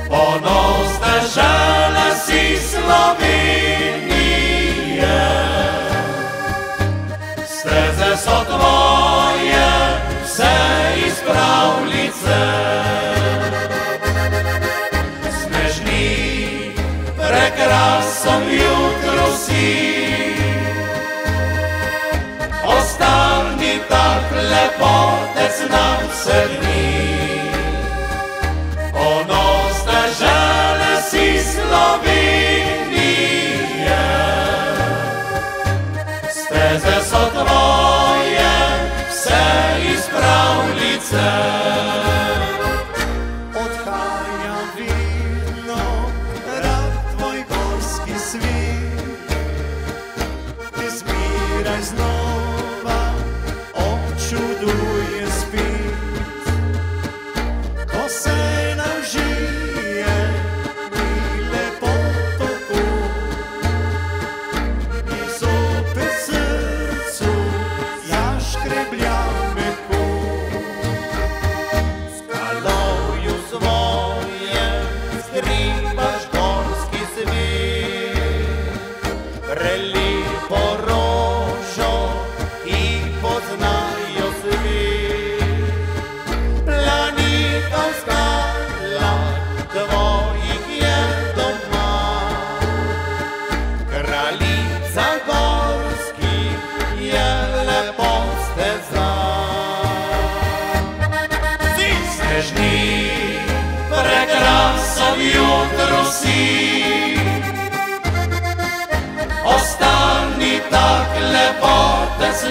Ponos dežele si Slovenije, steze so tvoje, vse iz pravljice. Snežni, prekrasen jutro si. Tak lepotec nam se dni. Ponos dežele si Slovenije. Steze so tvoje, vse iz pravljice.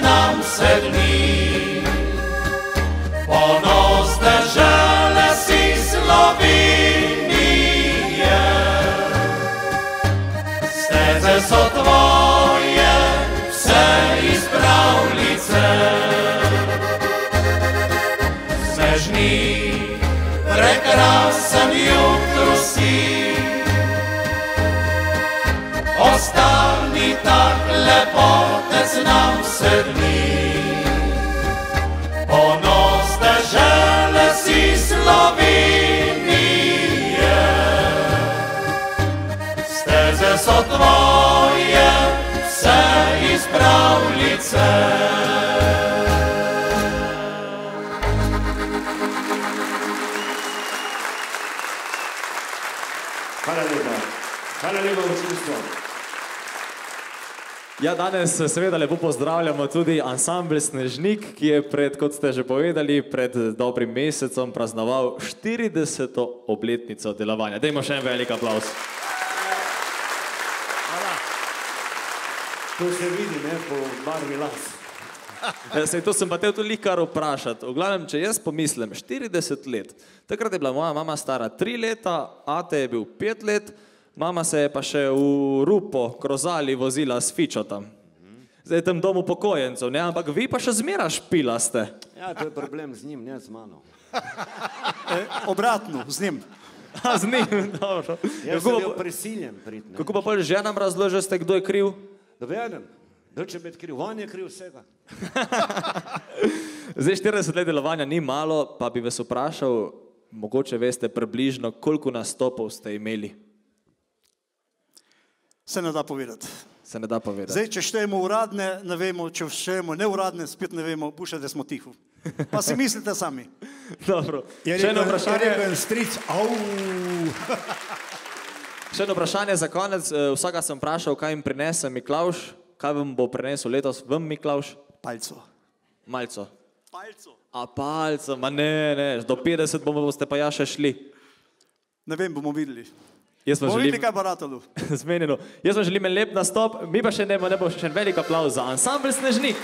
Nam se dni. Ponos dežele si Slovenije. Steze so tvoje, vse iz pravljice. Snežni, prekrasen jutro si. Ostani tak lepotec nam se dni. Ponos dežele si Slovenije. Steze so tvoje, vse iz pravljice. Hvala lepa. Hvala lepa, občinstvo. Ja, danes eh, seveda lepo pozdravljamo tudi ansambl Snežnik, ki je pred, kot ste že povedali, pred dobrim mesecem praznoval 40. obletnico delovanja. Dajmo še en velik aplaus. To se vidi, ne, po barvi las. [LAUGHS] Sej, to sem pa te tudi kar vprašati. V glavnem, če jaz pomislim, 40 let, takrat je bila moja mama stara 3 leta, ate je bil 5 let, Mama se je pa še v Rupo, Krozali vozila s Fičotom. Zdaj je tam dom upokojencev, ne? ampak vi pa še zmeraj špila ste. Ja, to je problem z njim, ne z mano. [LAUGHS] E, obratno, z njim. A z njim, dobro. Jaz sem bil prisiljen priti. Kako pa pol ženam razložite, kdo je kriv? Da vedem, da če biti kriv, on je kriv vsega. [LAUGHS] Zdaj 40 let delovanja ni malo, pa bi vas vprašal, mogoče veste približno, koliko nastopov ste imeli. Se ne da povedati. Se ne da povedati. Zdaj, če štejemo uradne, ne vemo, če štejemo neuradne, spet ne vemo, puše, da smo tiho. Pa si mislite sami. [LAUGHS] Dobro. Je Še eno vprašanje. je rekel en stric, au. [LAUGHS] Še eno vprašanje za konec. Eh, Vsaka sem vprašal, kaj jim prinese Miklaš, kaj vam bo prinesel letos, vam Miklaš? Palco. Malco. Palco. A palco, ma ne, ne, do 50 bomo boste pa ja še šli. Ne vem, bomo videli. Jaz vam Bomo želim, videli, kaj bo ratalo. [LAUGHS] zmenjeno. Jaz vam želim en lep nastop, mi pa še ne, ne bo še en velik aplauz za ansambl Snežnik.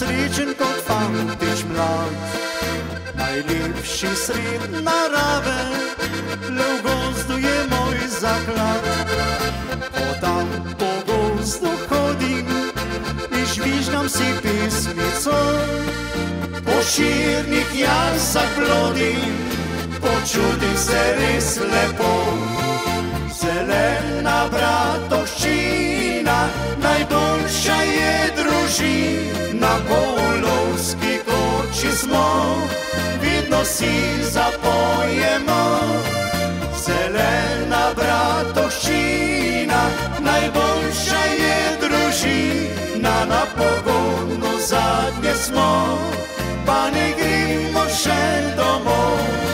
Srečen kot fantič mlad. Najlepši sred narave, le v gozdu je moj zaklad. Žvižgam si pesmico, po širnih jasah blodim, počutim se res lepo. Zelena bratovščina, najboljša je družina, polovski koči smo, vidno si zapojemo. Zelena bratovščina, najboljša je družina, na pogonu zadnje smo, pa ne gremo še domov.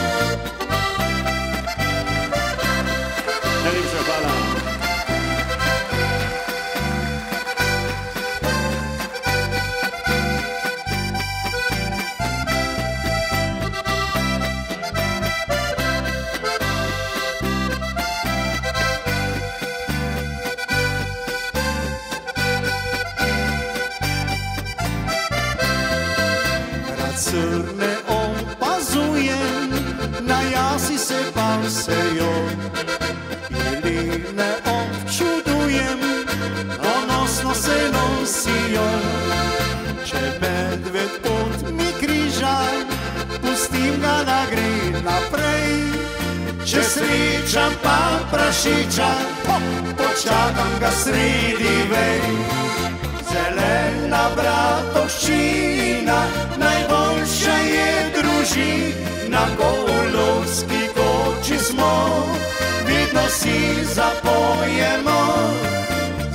Na jasi se pasejo. Jeline občudujem, ponosno se nosijo. Če medved pot mi križa, pustim ga da gre naprej. Če srečam pa prašiča, počakam ga sredi vej. Zelena bratovščina, najboljša je družina, kolovski koči smo, vidno si zapojemo.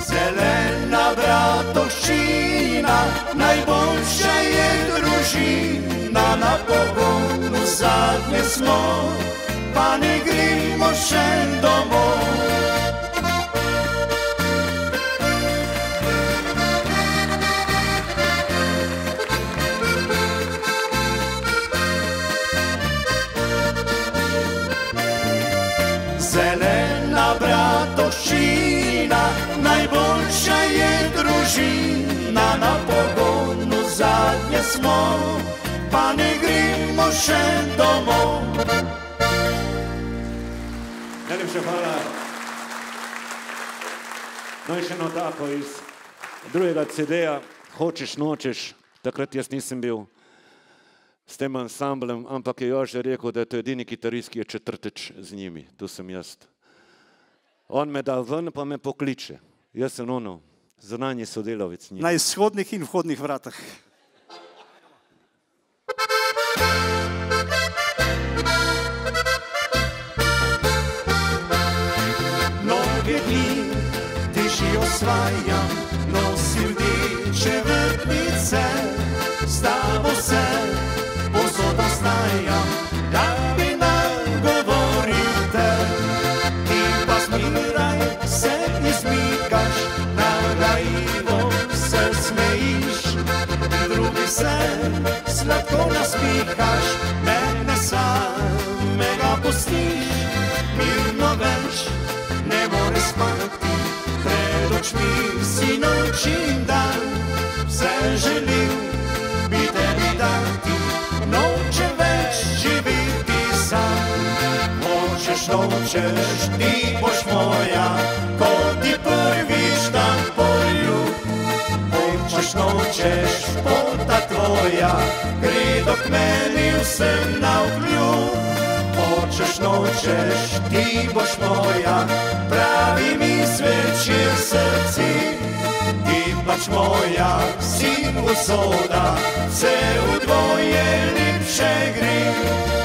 Zelena bratovščina, najboljša je družina, na pogonu zadnje smo, pa ne gremo še domov. Družina, na pogonu zadnje smo, pa ne gremo še domov. Najlepša hvala. No in še eno tako iz drugega CD-ja, hočeš, nočeš, takrat jaz nisem bil s tem ansamblem, ampak je Jože rekel, da je to edini kitarist, ki je četrtič z njimi, tu sem jaz. On me da ven, pa me pokliče. Jaz sem ono, zunanji sodelavec njih. Na izhodnih in vhodnih vratah. Mnoge dni tiši osvajam, nosim rdeče vrtnice, s tabo se se sladko nasmihaš, mene samega pustiš, mirno več ne more spati, pred mi si noč in dan, vse želim biti dati, noče več živeti sam. Hočeš, nočeš, ti boš moja, ko ti poljub. Nočeš, pota tvoja, gre do k meni vsem na vkljub. Hočeš, nočeš, ti boš moja, pravi mi svečir srci. Ti pač moja, si usoda, vse v dvoje lepše gre.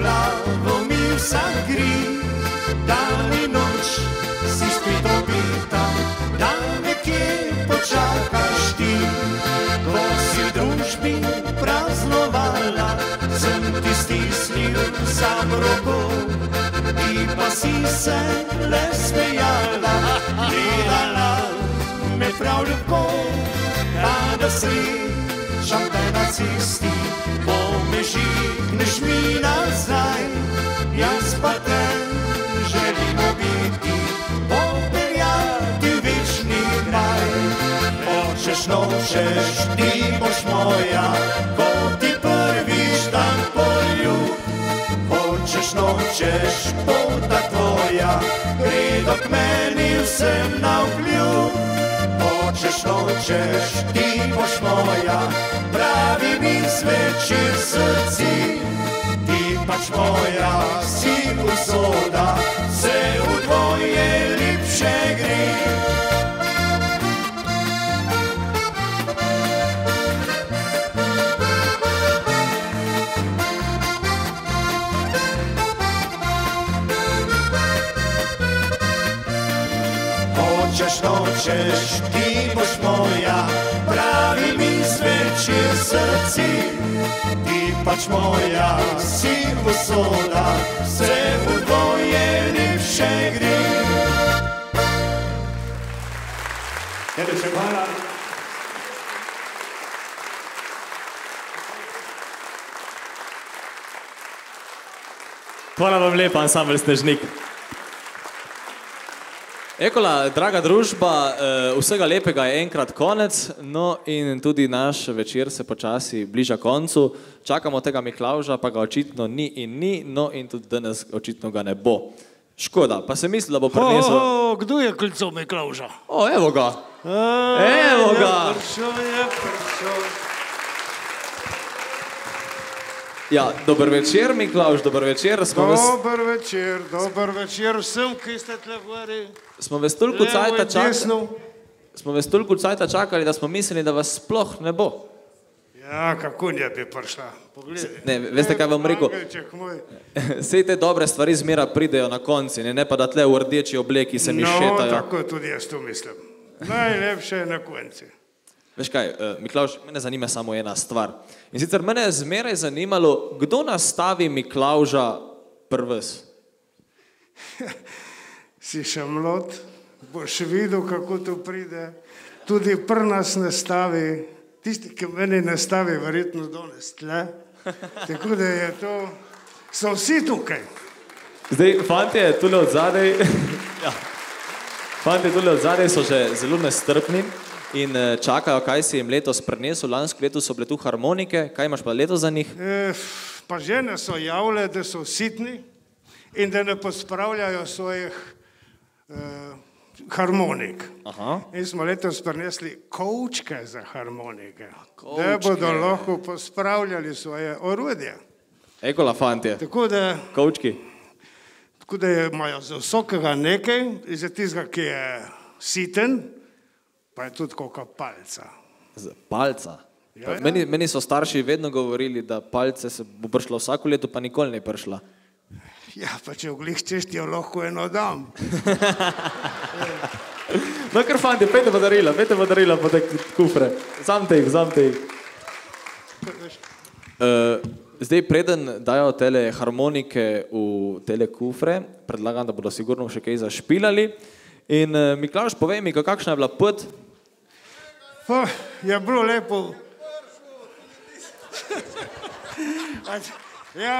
Glavo mi vsak gri. Dan in noč si spet obita, da me kje počakaš ti. Ko si družbi praznovala, sem ti stisnil sam roko. Ti pa si se le smejala, delala me prav lepo, rada srečam te na cesti, pomežigneš mi nazaj, jaz pa te želim obiti, popeljati v večni kraj. Hočeš, nočeš, ti boš moja, ko ti prvič dan poljub. Hočeš, nočeš, pota tvoja, gre do k meni vsem na vkljub. Hočeš, nočeš, ti boš moja, pravi mi svečir srci. Ti pač moja, si usoda, vse v tvoje lepše gre. Hočeš, nočeš, ti boš moja, pravi mi svečir srci. Ti pač moja, si usoda, vse v tvoje lepše gre. Najlepša hvala. Hvala vam lepa, ansambl Snežnik. Ekola, draga družba, eh, vsega lepega je enkrat konec, no in tudi naš večer se počasi bliža koncu. Čakamo tega Miklauža, pa ga očitno ni in ni, no in tudi danes očitno ga ne bo. Škoda, pa se misli, da bo prinesel... O, o, kdo je klical Miklauža? O, evo ga. Evo ga. Prišel je, prišel. Ja, dober večer, Miklauž, dober večer. Smo vas, Dober večer, dober večer vsem, ki ste tle gori. smo vas toliko cajta čakali, smo vas toliko cajta čakali, da smo mislili, da vas sploh ne bo. Ja, kako ne bi prišla? Poglej. Ne, veste, kaj bom rekel? Vse [LAUGHS] te dobre stvari zmera pridejo na konci, ne, ne pa da tle v rdeči obleki se mi no, šetajo. tako tudi jaz to mislim. Najlepše je na konci. Veš kaj, uh, Miklaš, mene zanima samo ena stvar. In sicer mene je zmeraj zanimalo, kdo nastavi Miklauža prves. [LAUGHS] Si še mlad, boš videl, kako to pride. Tudi pri nas ne stavi, tisti, ki meni ne stavi, verjetno danes tle. [LAUGHS] Tako da je to, so vsi tukaj. Zdaj, fantje tule od zadaj, [LAUGHS] ja. fantje tule od zadaj so že zelo nestrpni in eh, čakajo, kaj si jim letos prinesel. Lansko leto so bile tu harmonike, kaj imaš pa letos za njih? E, pa žene so javile, da so sitni in da ne pospravljajo svojih e, harmonik. Aha. In smo letos prinesli kovčke za harmonike, da Kovčke. bodo lahko pospravljali svoje orodje. Ekola, fantje. Tako da, Kovčki. tako da imajo za vsakega nekaj, za tistega, ki je siten, pa je tudi koliko palca. Z palca. Ja, ja. Meni, meni so starši vedno govorili, da palce se bo prišlo vsako leto, pa nikoli ne prišla. Ja, pa če oglih češ, ti jo lahko eno dam. [LAUGHS] No, kar fanti, pejte v darila, pejte v darila po te kufre. Zamte jih, zamte jih. Uh, zdaj, preden dajo tele harmonike v tele kufre, predlagam, da bodo sigurno še kaj zašpilali. In uh, Miklaš, povej mi, kakšna je bila pot? Pa, je bilo lepo. Ja,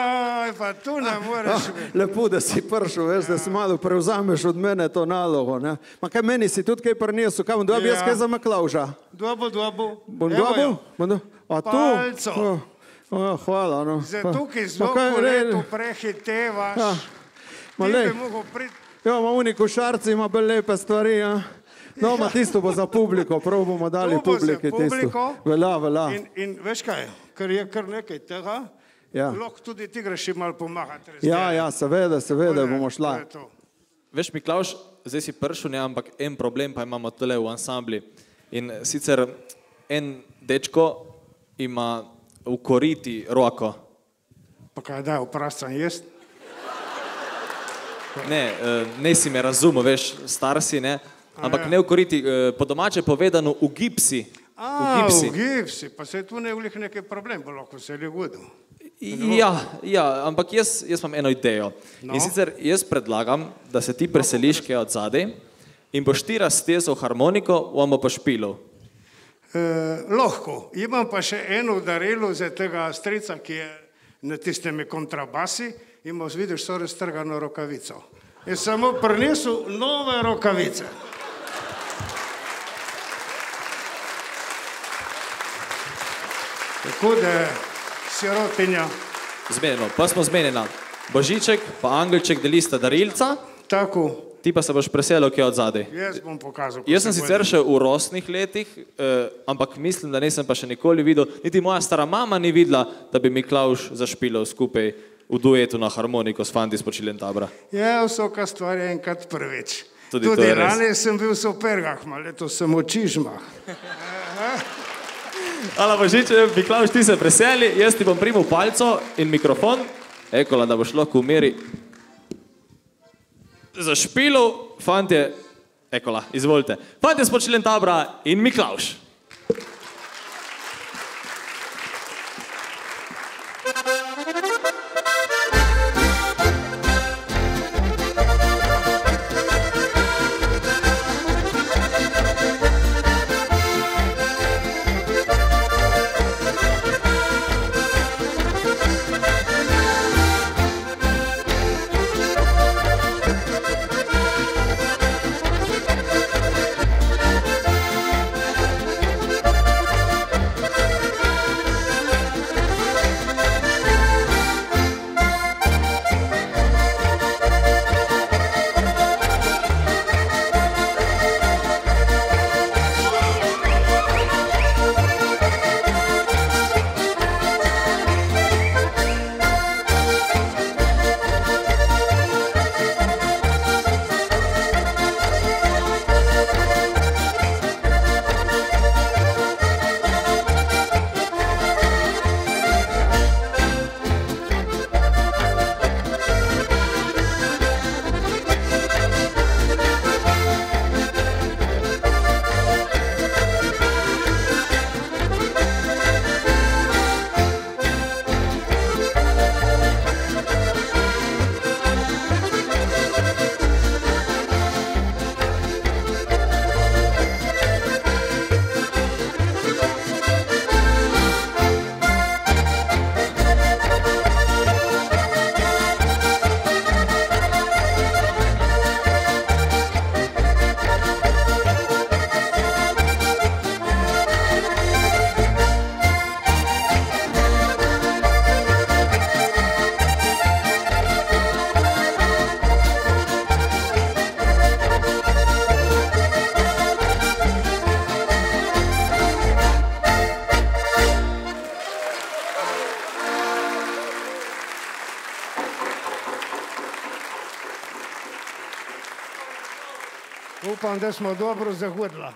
pa tu ne moreš. Ah, lepo, da si prišel, veš, da si malo prevzameš od mene to nalogo. Ne? Ma kaj meni si tudi kaj prinesel, kam dobi jaz Ja. kaj za Maklauža? Dobo, dobo. Bom Evo dobil? jo. Bom do- A tu? Palco. O, o, hvala. No. Za Pa- tukaj ma zelo kaj, leto prehitevaš. Ja. Ma Ti lej. bi mogel priti. Ja, ima oni košarci, ima bolj lepe stvari. Ja. No, ma tisto bo za publiko, prav bomo dali To bo publiki tisto. Velja, velja. In, in veš kaj, ker je kar nekaj tega, Ja. lahko tudi ti greš še malo pomagati. Ja, ja, seveda, seveda bomo To šla. Veš, Miklaš, zdaj si prišel, ne, ampak en problem pa imamo tole v ansambli. In sicer en dečko ima v koriti roko. Pa kaj da, vprašam jaz? Ne, eh, ne si me razumel, veš, star si, ne, ampak ne v koriti, eh, po domače povedano v gipsi. V A, gipsi. v gipsi, pa se tu ne vlih neki problem, bo lahko se je godil. Ja, ja, ampak jaz, jaz imam eno idejo. No. In sicer jaz predlagam, da se ti preseliš kaj od zadaj in boš ti raztezal harmoniko, on bo pa špilov. Eh, lahko. Imam pa še eno darilo za tega strica, ki je na tistemi kontrabasi, ima vidiš so raztrgano rokavico. Je samo prinesel nove rokavice. Tako da sirotinja. Zmenjeno, pa smo zmenjena. Božiček, pa Angelček delista darilca. Tako. Ti pa se boš preselil kaj od zadaj. Jaz bom pokazal. Jaz sem sicer še v rosnih letih, eh, ampak mislim, da nisem pa še nikoli videl, niti moja stara mama ni videla, da bi Miklaus zašpilal skupaj v duetu na harmoniko s fanti iz Počiljen tabra. Ja, vsaka stvar je enkrat prvič. Tudi to Tudi je res. lani sem bil v Supergah, malo letos sem v Čižmah. Hvala Božiče, Miklaus, ti se preseli, jaz ti bom primil palco in mikrofon, ekola, da boš lahko v meri zašpilal, fantje, ekola, izvolite. Fantje iz Počiljen tabra in Miklaus. Upam, da smo dobro zahodila.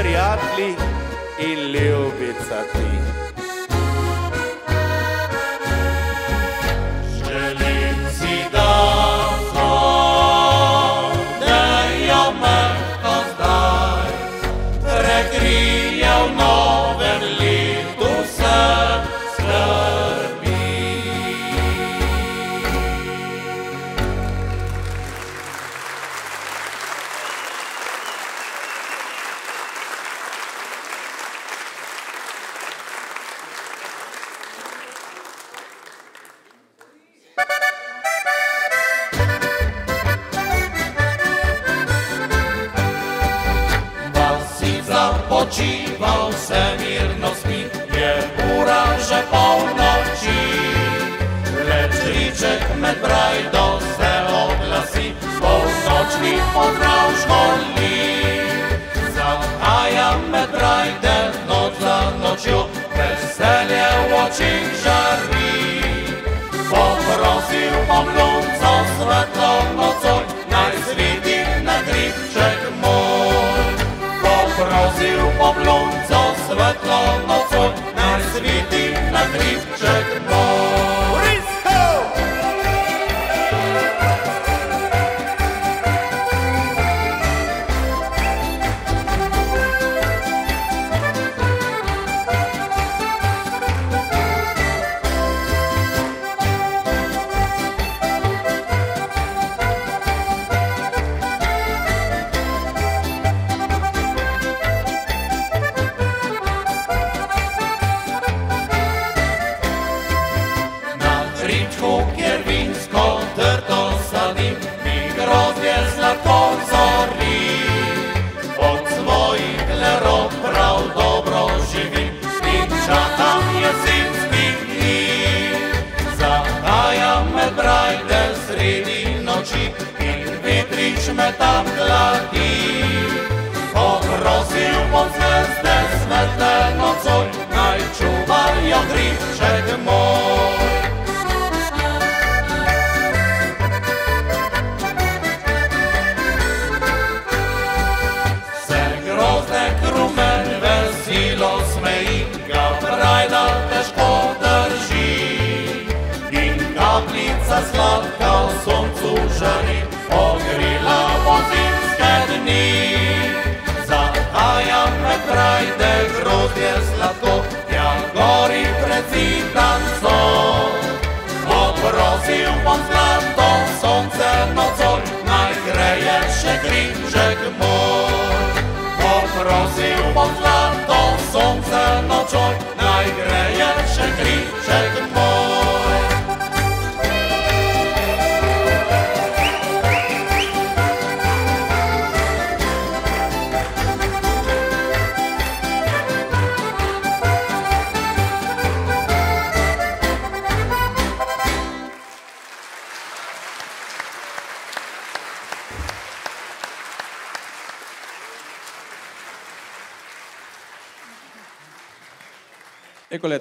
Fără atli Mroził pod lato, słońce na czoj, najgrejsze klicze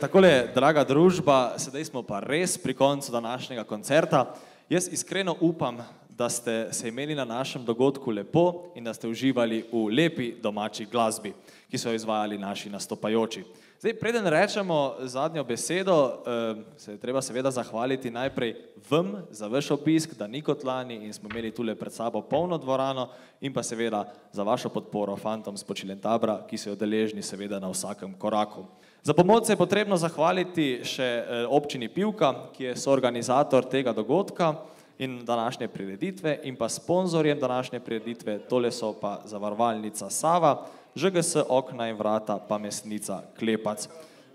takole, draga družba, sedaj smo pa res pri koncu današnjega koncerta. Jaz iskreno upam, da ste se imeli na našem dogodku lepo in da ste uživali v lepi domači glasbi, ki so jo izvajali naši nastopajoči. Zdaj, preden rečemo zadnjo besedo, eh, se je treba seveda zahvaliti najprej vam za vaš obisk, da ni kot lani in smo imeli tule pred sabo polno dvorano in pa seveda za vašo podporo fantom z Počilentabra, ki so jo deležni seveda na vsakem koraku. Za pomoč se je potrebno zahvaliti še eh, občini Pivka, ki je soorganizator tega dogodka in današnje prireditve in pa sponzorjem današnje prireditve, tole so pa zavarovalnica Sava, ŽGS okna in vrata pa mesnica Klepac.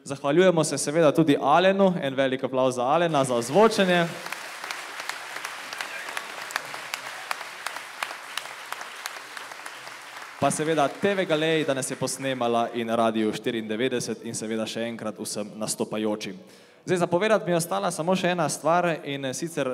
Zahvaljujemo se seveda tudi Alenu, en velik aplauz za Alena, za ozvočenje. Pa seveda TV Galej, da nas je posnemala in Radio 94 in seveda še enkrat vsem nastopajočim. Zdaj zapovedati mi je ostala samo še ena stvar in sicer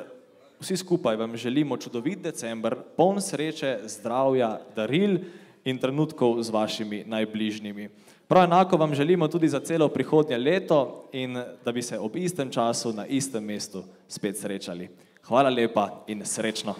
vsi skupaj vam želimo čudovit december, poln sreče, zdravja, daril in trenutkov z vašimi najbližnjimi. Prav enako vam želimo tudi za celo prihodnje leto in da bi se ob istem času na istem mestu spet srečali. Hvala lepa in srečno.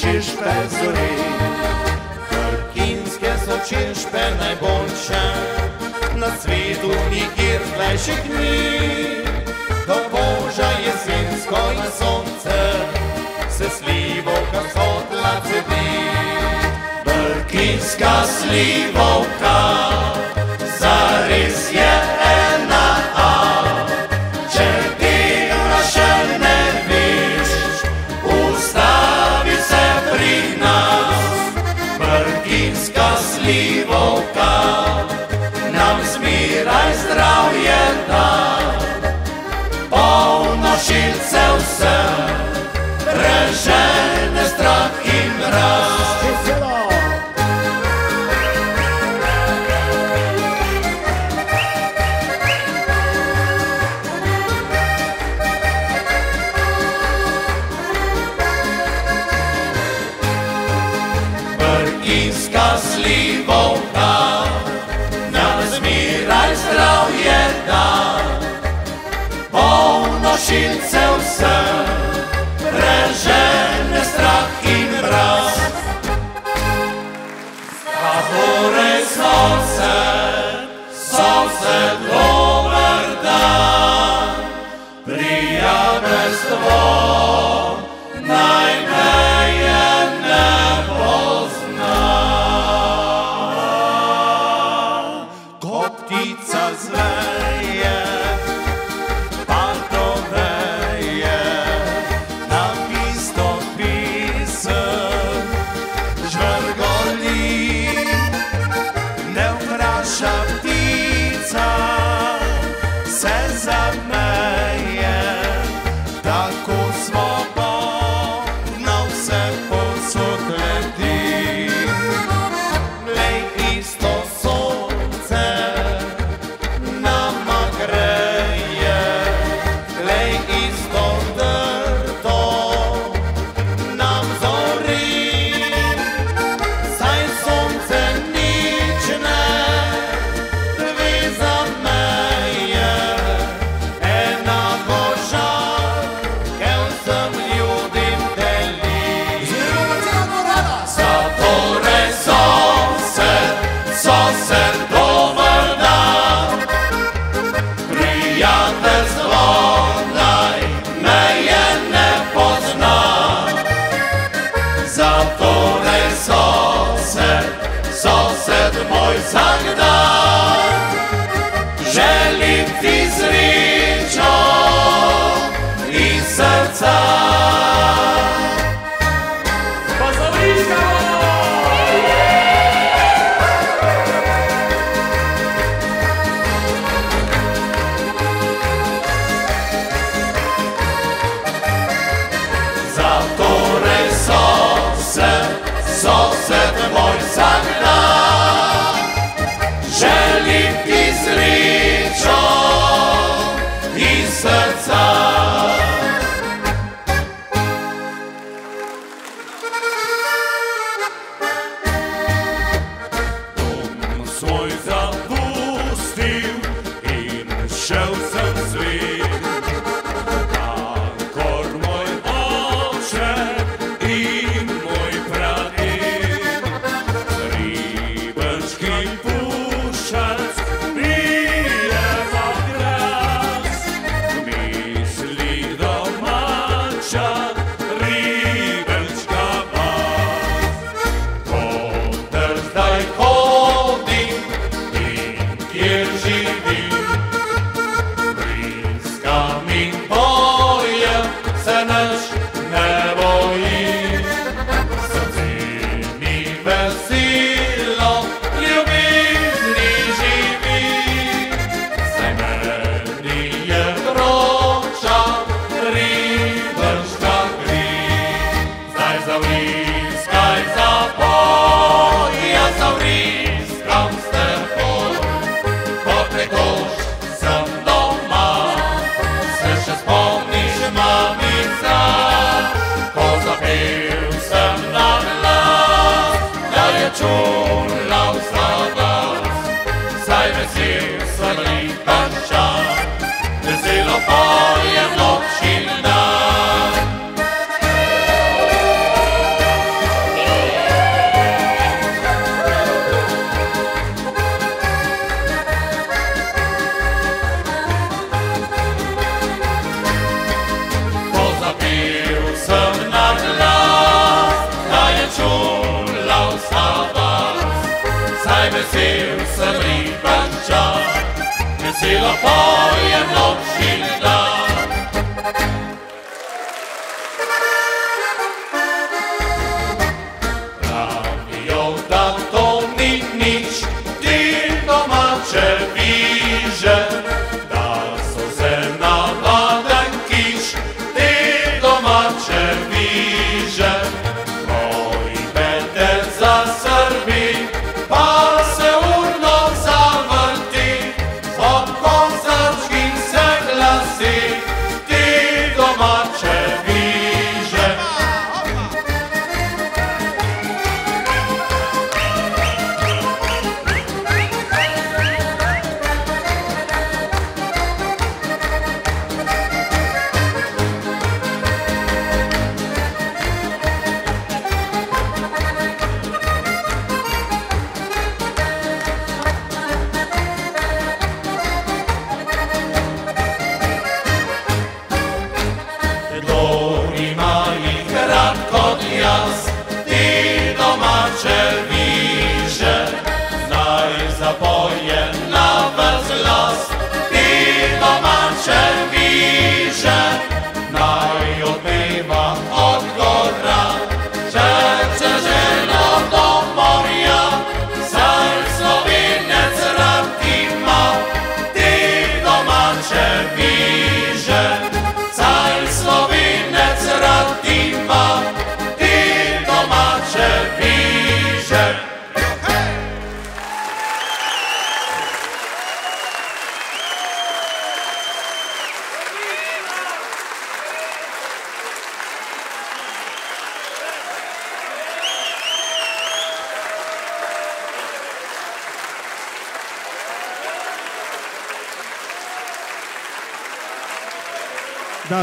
Češpe zore. Brkinske so češpe najboljše, na svetu nikjer zdajših ni. Do boža jesensko in sonce, se slivovka sodla cedi. Brkinska slivovka,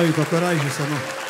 Davi, pa korajži samo. Nemo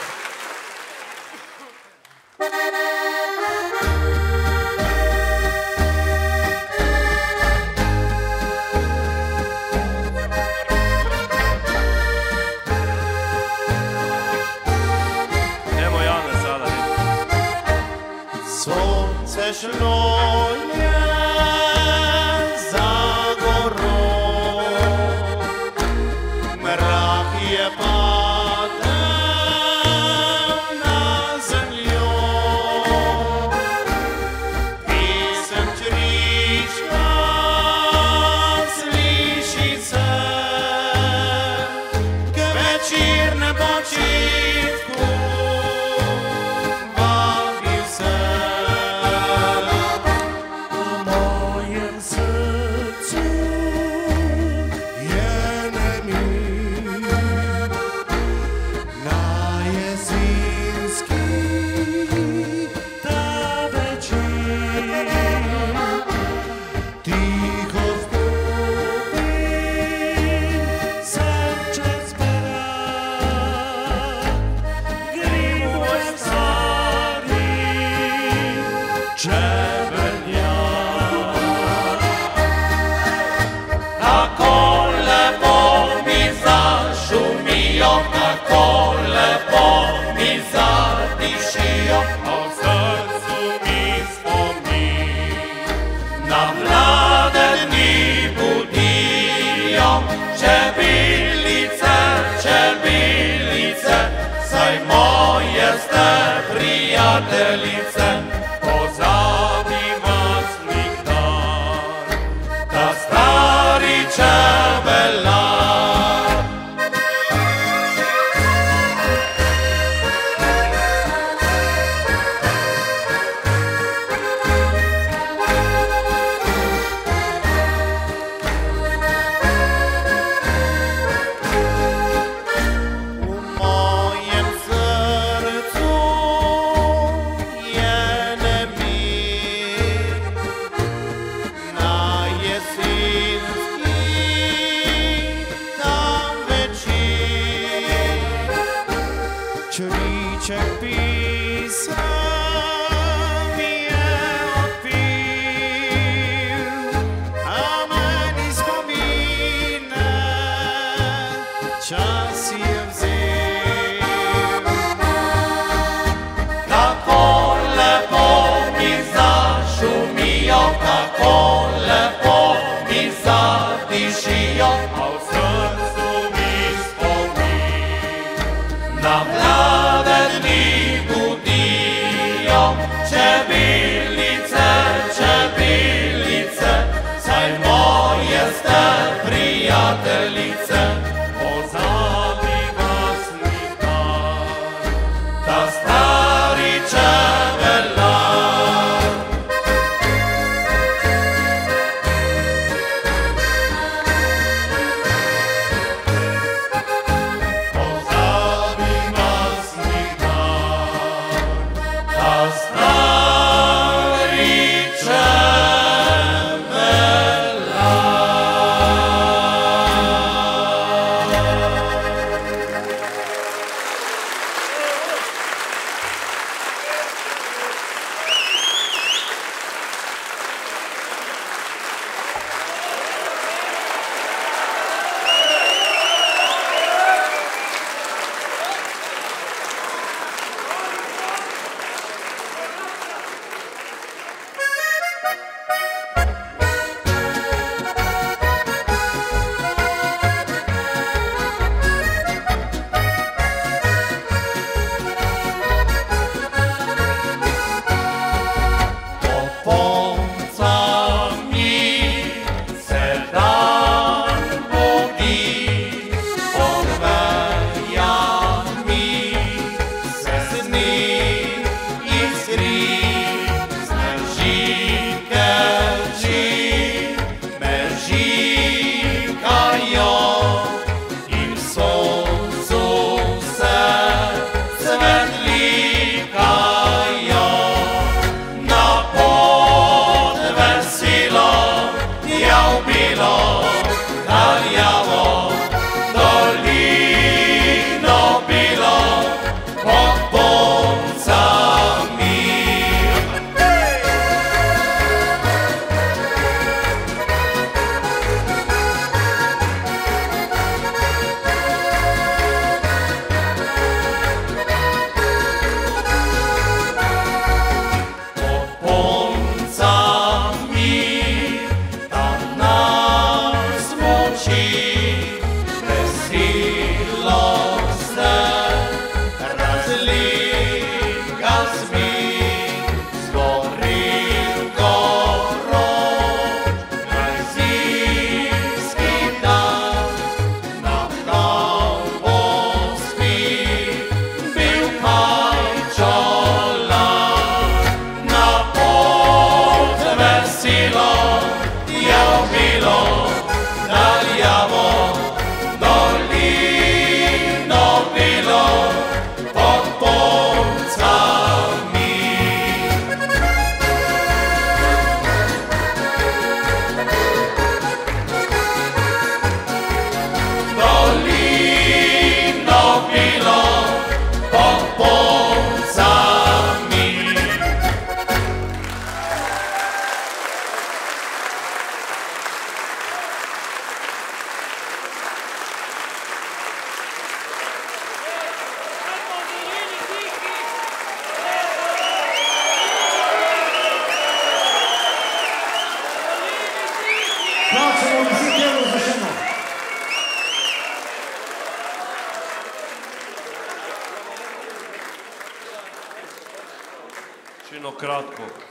кратко.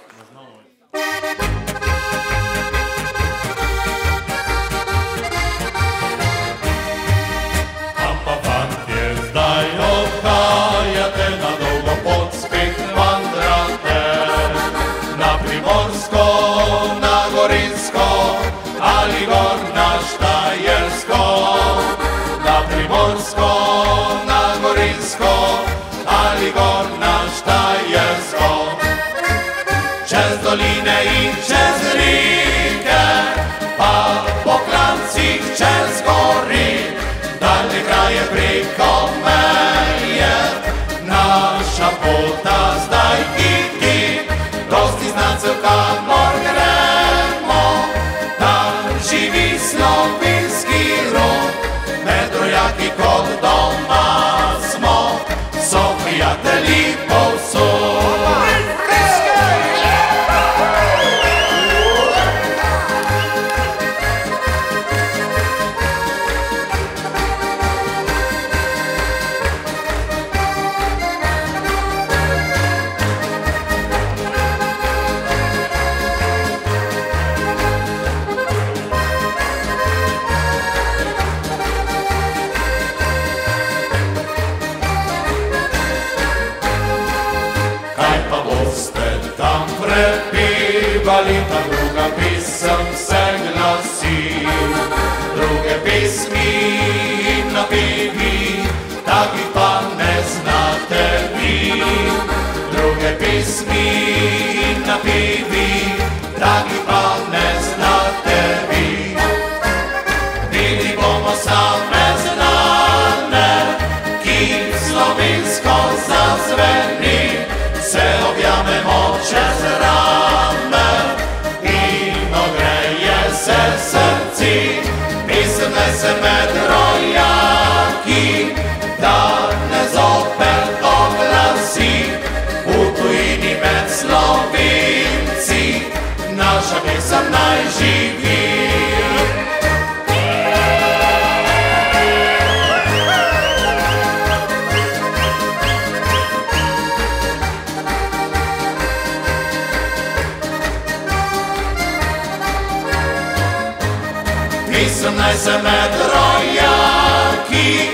Se med rojaki,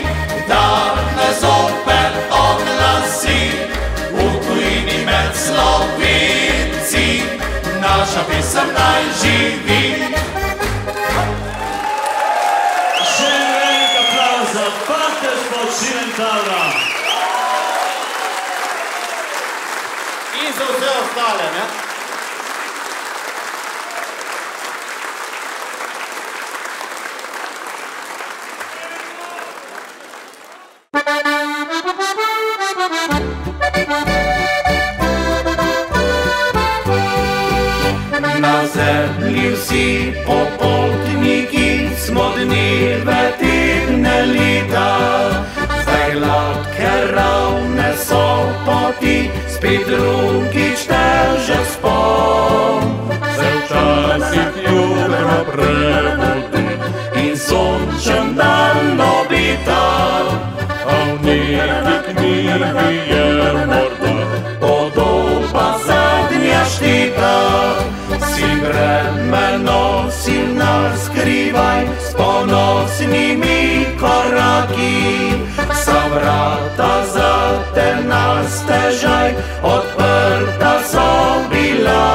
danes opet oglasi, v tujini med slovenci, naša pisem naj živi. Še en velik aplavz za Partnerstvo Širentala. In za vse ostale, ne? Poti, spet drugič težek spon. Se včasih jutro prebudi in sončen dan obita, a v neki knjigi je morda podoba zadnja štita. Si breme nosil na skrivaj s ponosnimi odprta so bila.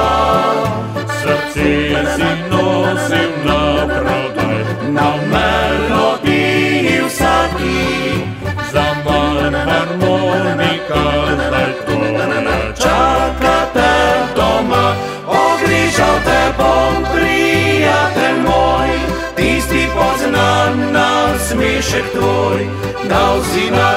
Srce si nosil na prodaj, na melodiji vsaki. Za manj harmonika zdaj to čaka te doma. Ogrižal te bom, prijatelj moj, tisti poznan na smešek tvoj, dal si na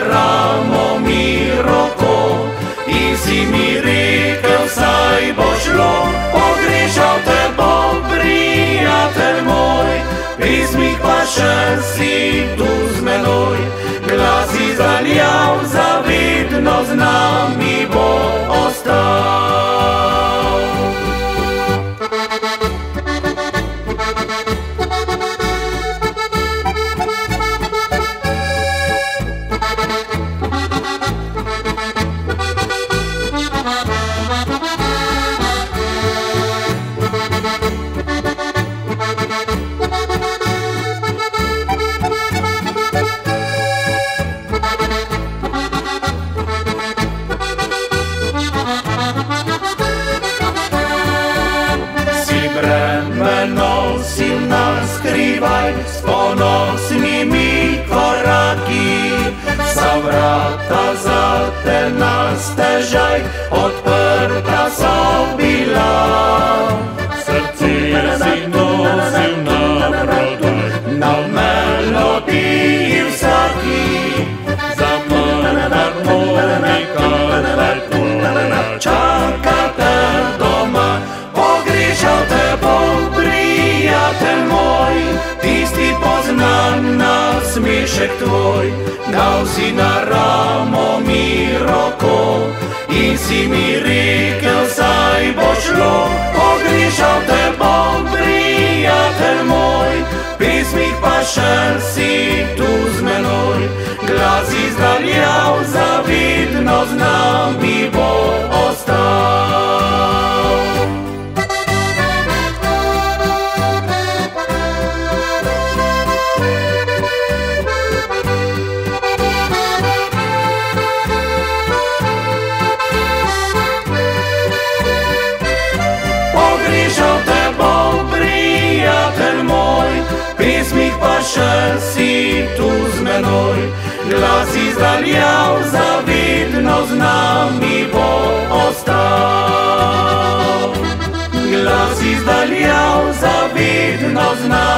pesmih pa še si tu z menoj, glas izdaljal, zavedno z nami bo ostal. Za te na tvoj, dal si na ramo mi roko in si mi rekel, saj bo šlo, pogrišal te bom, prijatelj moj, pesmih pa šel si tu z menoj, glas izdaljal, zavidno z nami bo glas izdaljal, zavedno z nami bo ostal. Glas izdaljal, zavedno z nami.